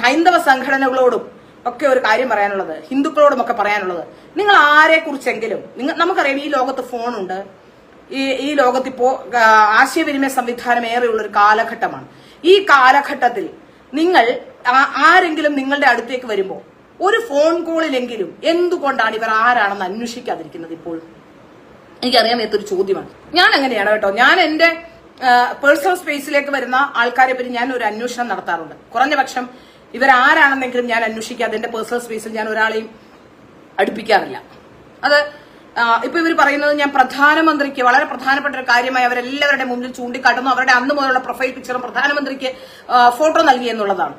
ഹൈന്ദവ സംഘടനകളോടും ഒക്കെ ഒരു കാര്യം പറയാനുള്ളത്. ഹിന്ദുക്കളോടും ഒക്കെ പറയാനുള്ളത്. നിങ്ങൾ ആരെ കുറിച്ചെങ്കിലും നിങ്ങൾ നമുക്കറിയാം ഈ ലോകത്ത് ഫോണുണ്ട്. ഈ ഈ ലോകത്തിപ്പോ ആശയവിനിമയ സംവിധാനം ഏറെയുള്ള ഒരു കാലഘട്ടമാണ്. ഈ കാലഘട്ടത്തിൽ നിങ്ങൾ ആരെങ്കിലും നിങ്ങളുടെ അടുത്തേക്ക് വരുമ്പോൾ ഒരു ഫോൺ കോളിലെങ്കിലും എന്തുകൊണ്ടാണ് ഇവർ ആരാണെന്ന് അന്വേഷിക്കാതിരിക്കുന്നത് ഇപ്പോൾ? എനിക്കറിയാൻ മേത്തൊരു ചോദ്യമാണ്. ഞാൻ അങ്ങനെയാണ് കേട്ടോ. ഞാൻ എന്റെ പേഴ്സണൽ സ്പേസിലേക്ക് വരുന്ന ആൾക്കാരെ പറ്റി ഞാൻ ഒരു അന്വേഷണം നടത്താറുണ്ട്. കുറഞ്ഞ പക്ഷം ഇവരാരാണെന്നെങ്കിലും ഞാൻ അന്വേഷിക്കാതെ എന്റെ പേഴ്സണൽ സ്പേസിൽ ഞാൻ ഒരാളെയും അടുപ്പിക്കാറില്ല. അത് ഇപ്പൊ ഇവർ പറയുന്നത് ഞാൻ പ്രധാനമന്ത്രിക്ക് വളരെ പ്രധാനപ്പെട്ട ഒരു കാര്യമായി അവരെല്ലാവരുടെ മുമ്പിൽ ചൂണ്ടിക്കാട്ടുന്നു. അവരുടെ അന്ന് മുതലുള്ള പ്രൊഫൈൽ പിക്ചറും പ്രധാനമന്ത്രിക്ക് ഫോട്ടോ നൽകി എന്നുള്ളതാണ്.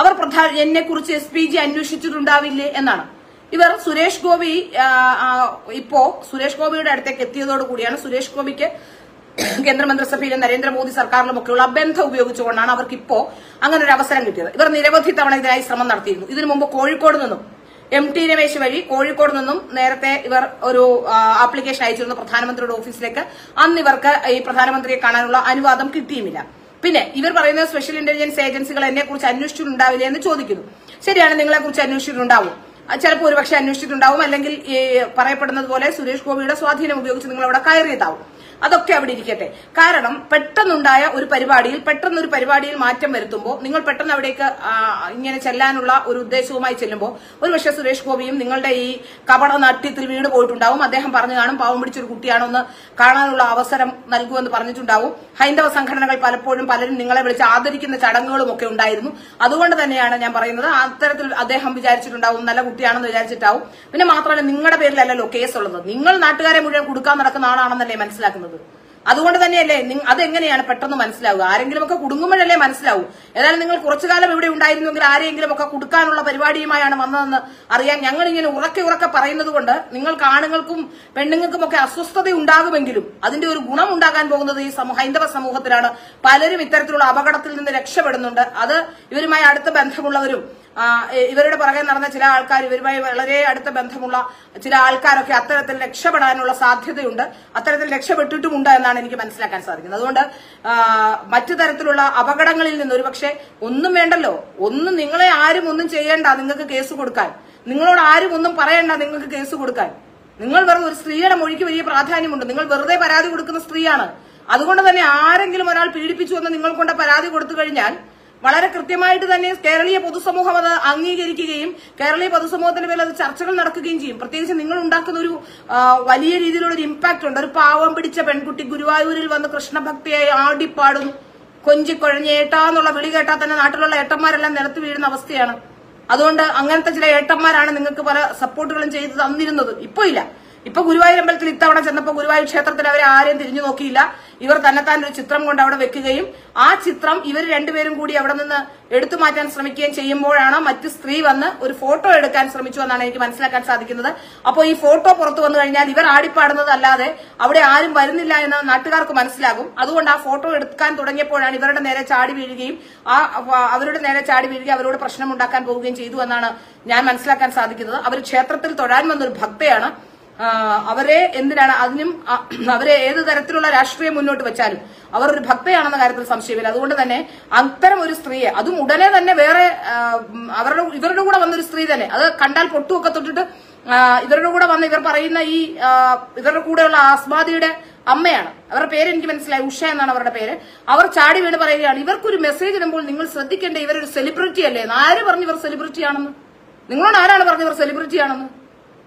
അവർ പ്രധാന എന്നെ കുറിച്ച് എസ് പി ജി അന്വേഷിച്ചിട്ടുണ്ടാവില്ലേ എന്നാണ്. ഇവർ സുരേഷ് ഗോപി ഇപ്പോ സുരേഷ് ഗോപിയുടെ അടുത്തേക്ക് എത്തിയതോടുകൂടിയാണ് സുരേഷ് ഗോപിക്ക് കേന്ദ്രമന്ത്രിസഭയിലും നരേന്ദ്രമോദി സർക്കാരിലും ഒക്കെയുള്ള ബന്ധം ഉപയോഗിച്ചുകൊണ്ടാണ് അവർക്ക് ഇപ്പോ അങ്ങനെ ഒരു അവസരം കിട്ടിയത്. ഇവർ നിരവധി തവണ ഇതിനായി ശ്രമം നടത്തിയിരുന്നു. ഇതിനു മുമ്പ് കോഴിക്കോട് നിന്നും എം ടി രമേശ് വഴി കോഴിക്കോട് നിന്നും നേരത്തെ ഇവർ ഒരു ആപ്ലിക്കേഷൻ അയച്ചിരുന്നു പ്രധാനമന്ത്രിയുടെ ഓഫീസിലേക്ക്. അന്ന് ഇവർക്ക് ഈ പ്രധാനമന്ത്രിയെ കാണാനുള്ള അനുവാദം കിട്ടിയുമില്ല. പിന്നെ ഇവർ പറയുന്ന സ്പെഷ്യൽ ഇന്റലിജൻസ് ഏജൻസികൾ എന്നെ കുറിച്ച് അന്വേഷിച്ചിട്ടുണ്ടാവില്ല എന്ന് ചോദിക്കുന്നു. ശരിയാണ് നിങ്ങളെ കുറിച്ച് അന്വേഷിച്ചിട്ടുണ്ടാവും ചിലപ്പോൾ ഒരുപക്ഷെ അന്വേഷിച്ചിട്ടുണ്ടാവും അല്ലെങ്കിൽ ഈ പറയപ്പെടുന്നത് പോലെ സുരേഷ് ഗോപിയുടെ സ്വാധീനം ഉപയോഗിച്ച് നിങ്ങൾ അവിടെ കയറിയതാവും. അതൊക്കെ അവിടെ ഇരിക്കട്ടെ. കാരണം പെട്ടെന്നുണ്ടായ ഒരു പരിപാടിയിൽ പെട്ടെന്ന് ഒരു പരിപാടിയിൽ മാറ്റം വരുത്തുമ്പോൾ നിങ്ങൾ പെട്ടെന്ന് അവിടേക്ക് ഇങ്ങനെ ചെല്ലാനുള്ള ഒരു ഉദ്ദേശവുമായി ചെല്ലുമ്പോൾ ഒരുപക്ഷെ സുരേഷ് ഗോപിയും നിങ്ങളുടെ ഈ കപട നാട്യത്തിൽ വീട് പോയിട്ടുണ്ടാവും. അദ്ദേഹം പറഞ്ഞു കാണും പാവം പിടിച്ചൊരു കുട്ടിയാണെന്ന് കാണാനുള്ള അവസരം നൽകുമെന്ന് പറഞ്ഞിട്ടുണ്ടാവും. ഹൈന്ദവ സംഘടനകൾ പലപ്പോഴും പലരും നിങ്ങളെ വിളിച്ച് ആദരിക്കുന്ന ചടങ്ങുകളും ഒക്കെ ഉണ്ടായിരുന്നു. അതുകൊണ്ട് തന്നെയാണ് ഞാൻ പറയുന്നത്. അത്തരത്തിൽ അദ്ദേഹം വിചാരിച്ചിട്ടുണ്ടാവും നല്ല കുട്ടിയാണെന്ന് വിചാരിച്ചിട്ടാവും. പിന്നെ മാത്രമല്ല നിങ്ങളുടെ പേരിലല്ലല്ലോ കേസുള്ളത്. നിങ്ങൾ നാട്ടുകാരെ മുഴുവൻ കൊടുക്കാൻ നടക്കുന്ന ആളാണെന്നല്ലേ മനസ്സിലാക്കുന്നത്. അതുകൊണ്ട് തന്നെയല്ലേ അതെങ്ങനെയാണ് പെട്ടെന്ന് മനസ്സിലാവുക? ആരെങ്കിലും ഒക്കെ കുടുങ്ങുമ്പോഴല്ലേ മനസ്സിലാവും. ഏതായാലും നിങ്ങൾ കുറച്ചു കാലം ഇവിടെ ഉണ്ടായിരുന്നെങ്കിൽ ആരെങ്കിലും ഒക്കെ കൊടുക്കാനുള്ള പരിപാടിയുമായാണ് വന്നതെന്ന് അറിയാൻ ഞങ്ങൾ ഇങ്ങനെ ഉറക്കെ ഉറക്കെ പറയുന്നത് കൊണ്ട് നിങ്ങൾക്ക് ആണുങ്ങൾക്കും പെണ്ണുങ്ങൾക്കും ഒക്കെ അസ്വസ്ഥത ഉണ്ടാകുമെങ്കിലും അതിന്റെ ഒരു ഗുണം ഉണ്ടാകാൻ പോകുന്നത് ഈ ഹൈന്ദവ സമൂഹത്തിലാണ്. പലരും ഇത്തരത്തിലുള്ള അപകടത്തിൽ നിന്ന് രക്ഷപ്പെടുന്നുണ്ട്. അത് ഇവരുമായി അടുത്ത ബന്ധമുള്ളവരും ഇവരുടെ പുറകെ നടന്ന ചില ആൾക്കാർ ഇവരുമായി വളരെ അടുത്ത ബന്ധമുള്ള ചില ആൾക്കാരൊക്കെ അത്തരത്തിൽ രക്ഷപ്പെടാനുള്ള സാധ്യതയുണ്ട്. അത്തരത്തിൽ രക്ഷപ്പെട്ടിട്ടുമുണ്ട് എന്നാണ് എനിക്ക് മനസ്സിലാക്കാൻ സാധിക്കുന്നത്. അതുകൊണ്ട് മറ്റു തരത്തിലുള്ള അപകടങ്ങളിൽ നിന്ന് ഒരുപക്ഷെ ഒന്നും വേണ്ടല്ലോ. ഒന്നും നിങ്ങളെ ആരും ഒന്നും ചെയ്യേണ്ട നിങ്ങൾക്ക് കേസ് കൊടുക്കാൻ. നിങ്ങളോട് ആരും ഒന്നും പറയണ്ട നിങ്ങൾക്ക് കേസ് കൊടുക്കാൻ. നിങ്ങൾ വെറുതെ ഒരു സ്ത്രീയുടെ മൊഴിക്ക് വലിയ പ്രാധാന്യമുണ്ട്. നിങ്ങൾ വെറുതെ പരാതി കൊടുക്കുന്ന സ്ത്രീയാണ്. അതുകൊണ്ട് തന്നെ ആരെങ്കിലും ഒരാൾ പീഡിപ്പിച്ചു എന്ന് നിങ്ങൾ കൊണ്ട് പരാതി കൊടുത്തു കഴിഞ്ഞാൽ വളരെ കൃത്യമായിട്ട് തന്നെ കേരളീയ പൊതുസമൂഹം അത് അംഗീകരിക്കുകയും കേരളീയ പൊതുസമൂഹത്തിന്റെ മേലെ അത് ചർച്ചകൾ നടക്കുകയും ചെയ്യും. പ്രത്യേകിച്ച് നിങ്ങൾ ഉണ്ടാക്കുന്ന ഒരു വലിയ രീതിയിലുള്ള ഒരു ഇമ്പാക്ട് ഉണ്ട്. ഒരു പാവം പിടിച്ച പെൺകുട്ടി ഗുരുവായൂരിൽ വന്ന് കൃഷ്ണഭക്തിയായി ആടിപ്പാടുന്നു കൊഞ്ചിക്കൊഴഞ്ഞ് ഏട്ടാന്നുള്ള വിളി കേട്ടാൽ തന്നെ നാട്ടിലുള്ള ഏട്ടന്മാരെല്ലാം നിലത്ത് വീഴുന്ന അവസ്ഥയാണ്. അതുകൊണ്ട് അങ്ങനത്തെ ചില ഏട്ടന്മാരാണ് നിങ്ങൾക്ക് പല സപ്പോർട്ടുകളും ചെയ്ത് തന്നിരുന്നത്. ഇപ്പൊ ഇല്ല. ഇപ്പൊ ഗുരുവായൂർ അമ്പലത്തിൽ ഇത്തവണ ചെന്നപ്പോൾ ഗുരുവായൂർ ക്ഷേത്രത്തിൽ അവരെ ആരെയും തിരിഞ്ഞു നോക്കിയില്ല. ഇവർ തന്നെത്താൻ ഒരു ചിത്രം കൊണ്ട് അവിടെ വെക്കുകയും ആ ചിത്രം ഇവർ രണ്ടുപേരും കൂടി അവിടെ നിന്ന് എടുത്തു മാറ്റാൻ ശ്രമിക്കുകയും ചെയ്യുമ്പോഴാണ് മറ്റ് സ്ത്രീ വന്ന് ഒരു ഫോട്ടോ എടുക്കാൻ ശ്രമിച്ചു എന്നാണ് എനിക്ക് മനസ്സിലാക്കാൻ സാധിക്കുന്നത്. അപ്പോൾ ഈ ഫോട്ടോ പുറത്തു വന്നു കഴിഞ്ഞാൽ ഇവർ ആടിപ്പാടുന്നത് അല്ലാതെ അവിടെ ആരും വരുന്നില്ല എന്ന് നാട്ടുകാർക്ക് മനസ്സിലാകും. അതുകൊണ്ട് ആ ഫോട്ടോ എടുക്കാൻ തുടങ്ങിയപ്പോഴാണ് ഇവരുടെ നേരെ ചാടി വീഴുകയും ആ അവരുടെ നേരെ ചാടി വീഴുകയും അവരോട് പ്രശ്നമുണ്ടാക്കാൻ പോവുകയും ചെയ്തു എന്നാണ് ഞാൻ മനസ്സിലാക്കാൻ സാധിക്കുന്നത്. അവർ ക്ഷേത്രത്തിൽ തൊഴാൻ വന്നൊരു ഭക്തയാണ്. അവരെ എന്തിനാണ് അതിനും അവരെ ഏത് തരത്തിലുള്ള രാഷ്ട്രീയം മുന്നോട്ട് വെച്ചാലും അവർ ഒരു ഭക്തയാണെന്ന കാര്യത്തിൽ സംശയമില്ല. അതുകൊണ്ട് തന്നെ അത്തരം ഒരു സ്ത്രീയെ അതും ഉടനെ തന്നെ വേറെ അവരുടെ ഇവരുടെ കൂടെ വന്നൊരു സ്ത്രീ തന്നെ. അത് കണ്ടാൽ പൊട്ടുമൊക്കെ തൊട്ടിട്ട് ഇവരുടെ കൂടെ വന്ന് ഇവർ പറയുന്ന ഈ ഇവരുടെ കൂടെയുള്ള ആസ്മാദിയുടെ അമ്മയാണ്. അവരുടെ പേര് എനിക്ക് മനസ്സിലായി. ഉഷ എന്നാണ് അവരുടെ പേര്. അവർ ചാടി വീണ് പറയുകയാണ് ഇവർക്കൊരു മെസ്സേജ് ഇടുമ്പോൾ നിങ്ങൾ ശ്രദ്ധിക്കേണ്ട ഇവരൊരു സെലിബ്രിറ്റി അല്ലേ? ആര് പറഞ്ഞു ഇവർ സെലിബ്രിറ്റി ആണെന്ന്? നിങ്ങളോട് ആരാണ് പറഞ്ഞു ഇവർ സെലിബ്രിറ്റി ആണെന്ന്?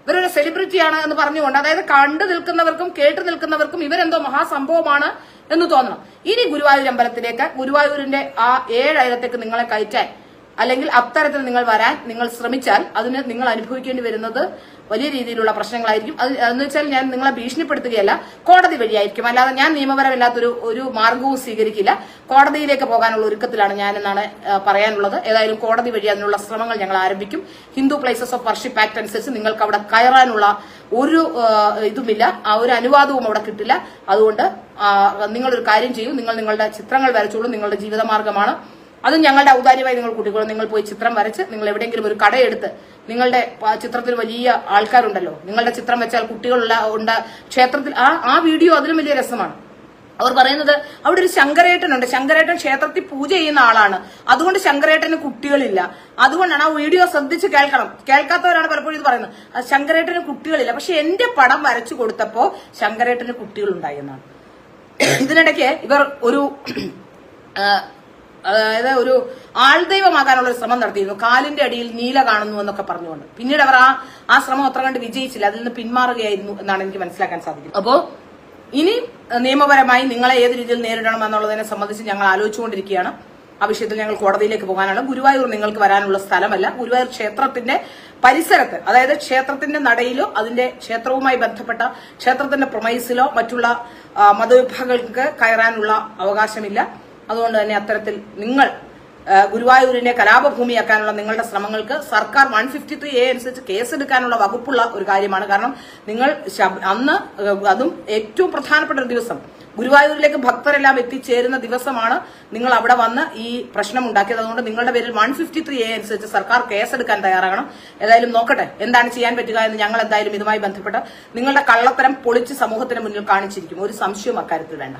ഇവരൊരു സെലിബ്രിറ്റിയാണ് എന്ന് പറഞ്ഞുകൊണ്ട് അതായത് കണ്ടു നിൽക്കുന്നവർക്കും കേട്ടു നിൽക്കുന്നവർക്കും ഇവരെന്തോ മഹാസംഭവമാണ് എന്ന് തോന്നണം. ഇനി ഗുരുവായൂർ അമ്പലത്തിലേക്ക് ഗുരുവായൂരിന്റെ ആ ഏഴയലത്തേക്ക് നിങ്ങളെ കയറ്റാൻ അല്ലെങ്കിൽ അത്തരത്തിൽ നിങ്ങൾ വരാൻ നിങ്ങൾ ശ്രമിച്ചാൽ അതിന് നിങ്ങൾ അനുഭവിക്കേണ്ടി വരുന്നത് വലിയ രീതിയിലുള്ള പ്രശ്നങ്ങളായിരിക്കും. അത് എന്ന് വെച്ചാൽ ഞാൻ നിങ്ങളെ ഭീഷണിപ്പെടുത്തുകയല്ല കോടതി വഴിയായിരിക്കും. അല്ലാതെ ഞാൻ നിയമപരമില്ലാത്തൊരു ഒരു മാർഗവും സ്വീകരിക്കില്ല. കോടതിയിലേക്ക് പോകാനുള്ള ഒരുക്കത്തിലാണ് ഞാൻ എന്നാണ് പറയാനുള്ളത്. ഏതായാലും കോടതി വഴി അതിനുള്ള ശ്രമങ്ങൾ ഞങ്ങൾ ആരംഭിക്കും. Hindu places of worship act അനുസരിച്ച് നിങ്ങൾക്ക് അവിടെ കയറാനുള്ള ഒരു ഇതുമില്ല. ആ ഒരു അനുവാദവും അവിടെ കിട്ടില്ല. അതുകൊണ്ട് നിങ്ങളൊരു കാര്യം ചെയ്യൂ. നിങ്ങൾ നിങ്ങളുടെ ചിത്രങ്ങൾ വരച്ചോളൂ. നിങ്ങളുടെ ജീവിതമാർഗമാണ്. അതും ഞങ്ങളുടെ ഔദാര്യമായി നിങ്ങൾ കുട്ടികളോ നിങ്ങൾ പോയി ചിത്രം വരച്ച് നിങ്ങൾ എവിടെയെങ്കിലും ഒരു കടയെടുത്ത് നിങ്ങളുടെ ചിത്രത്തിൽ വലിയ ആൾക്കാരുണ്ടല്ലോ. നിങ്ങളുടെ ചിത്രം വെച്ചാൽ കുട്ടികളുള്ള ഉണ്ട് ക്ഷേത്രത്തിൽ ആ ആ വീഡിയോ അതിലും വലിയ രസമാണ്. അവർ പറയുന്നത് അവിടെ ഒരു ശങ്കരേട്ടനുണ്ട്. ശങ്കരേട്ടൻ ക്ഷേത്രത്തിൽ പൂജ ചെയ്യുന്ന ആളാണ്. അതുകൊണ്ട് ശങ്കരേട്ടന് കുട്ടികളില്ല. അതുകൊണ്ടാണ് ആ വീഡിയോ ശ്രദ്ധിച്ച് കേൾക്കണം. കേൾക്കാത്തവരാണ് പലപ്പോഴും ഇത് പറയുന്നത്. ശങ്കരേട്ടന് കുട്ടികളില്ല. പക്ഷെ എന്റെ പടം വരച്ചു കൊടുത്തപ്പോ ശങ്കരേട്ടന് കുട്ടികളുണ്ടായി എന്നാണ്. ഇതിനിടയ്ക്ക് ഇവർ ഒരു അതായത് ഒരു ആൾദൈവമാകാനുള്ള ഒരു ശ്രമം നടത്തിയിരുന്നു. കാലിന്റെ അടിയിൽ നീല കാണുന്നു എന്നൊക്കെ പറഞ്ഞുകൊണ്ട്. പിന്നീട് അവർ ആ ആ ശ്രമം അത്ര കണ്ട് വിജയിച്ചില്ല. അതിൽ നിന്ന് പിന്മാറുകയായിരുന്നു എന്നാണ് എനിക്ക് മനസ്സിലാക്കാൻ സാധിക്കുന്നത്. അപ്പോ ഇനി നിയമപരമായി നിങ്ങളെ ഏത് രീതിയിൽ നേരിടണം എന്നുള്ളതിനെ സംബന്ധിച്ച് ഞങ്ങൾ ആലോചിച്ചുകൊണ്ടിരിക്കുകയാണ്. ആ വിഷയത്തിൽ ഞങ്ങൾ കോടതിയിലേക്ക് പോകാനാണ്. ഗുരുവായൂർ നിങ്ങൾക്ക് വരാനുള്ള സ്ഥലമല്ല. ഗുരുവായൂർ ക്ഷേത്രത്തിന്റെ പരിസരത്ത് അതായത് ക്ഷേത്രത്തിന്റെ നടയിലോ അതിന്റെ ക്ഷേത്രവുമായി ബന്ധപ്പെട്ട ക്ഷേത്രത്തിന്റെ പ്രൊമൈസിലോ മറ്റുള്ള മതവിഭാഗങ്ങൾക്ക് കയറാനുള്ള അവകാശമില്ല. അതുകൊണ്ട് തന്നെ അത്തരത്തിൽ നിങ്ങൾ ഗുരുവായൂരിനെ കലാപഭൂമിയാക്കാനുള്ള നിങ്ങളുടെ ശ്രമങ്ങൾക്ക് സർക്കാർ വൺ ഫിഫ്റ്റി ത്രീ എ അനുസരിച്ച് കേസെടുക്കാനുള്ള വകുപ്പുള്ള ഒരു കാര്യമാണ്. കാരണം നിങ്ങൾ അന്ന് അതും ഏറ്റവും പ്രധാനപ്പെട്ട ഒരു ദിവസം ഗുരുവായൂരിലേക്ക് ഭക്തരെല്ലാം എത്തിച്ചേരുന്ന ദിവസമാണ് നിങ്ങൾ അവിടെ വന്ന് ഈ പ്രശ്നം ഉണ്ടാക്കിയത് അതുകൊണ്ട് നിങ്ങളുടെ പേരിൽ വൺ ഫിഫ്റ്റി ത്രീ എ അനുസരിച്ച് സർക്കാർ കേസെടുക്കാൻ തയ്യാറാകണം. ഏതായാലും നോക്കട്ടെ എന്താണ് ചെയ്യാൻ പറ്റുക എന്ന് ഞങ്ങൾ എന്തായാലും ഇതുമായി ബന്ധപ്പെട്ട് നിങ്ങളുടെ കള്ളത്തരം പൊളിച്ച് സമൂഹത്തിന് മുന്നിൽ കാണിച്ചിരിക്കും. ഒരു സംശയവും അക്കാര്യത്തിൽ വേണ്ട.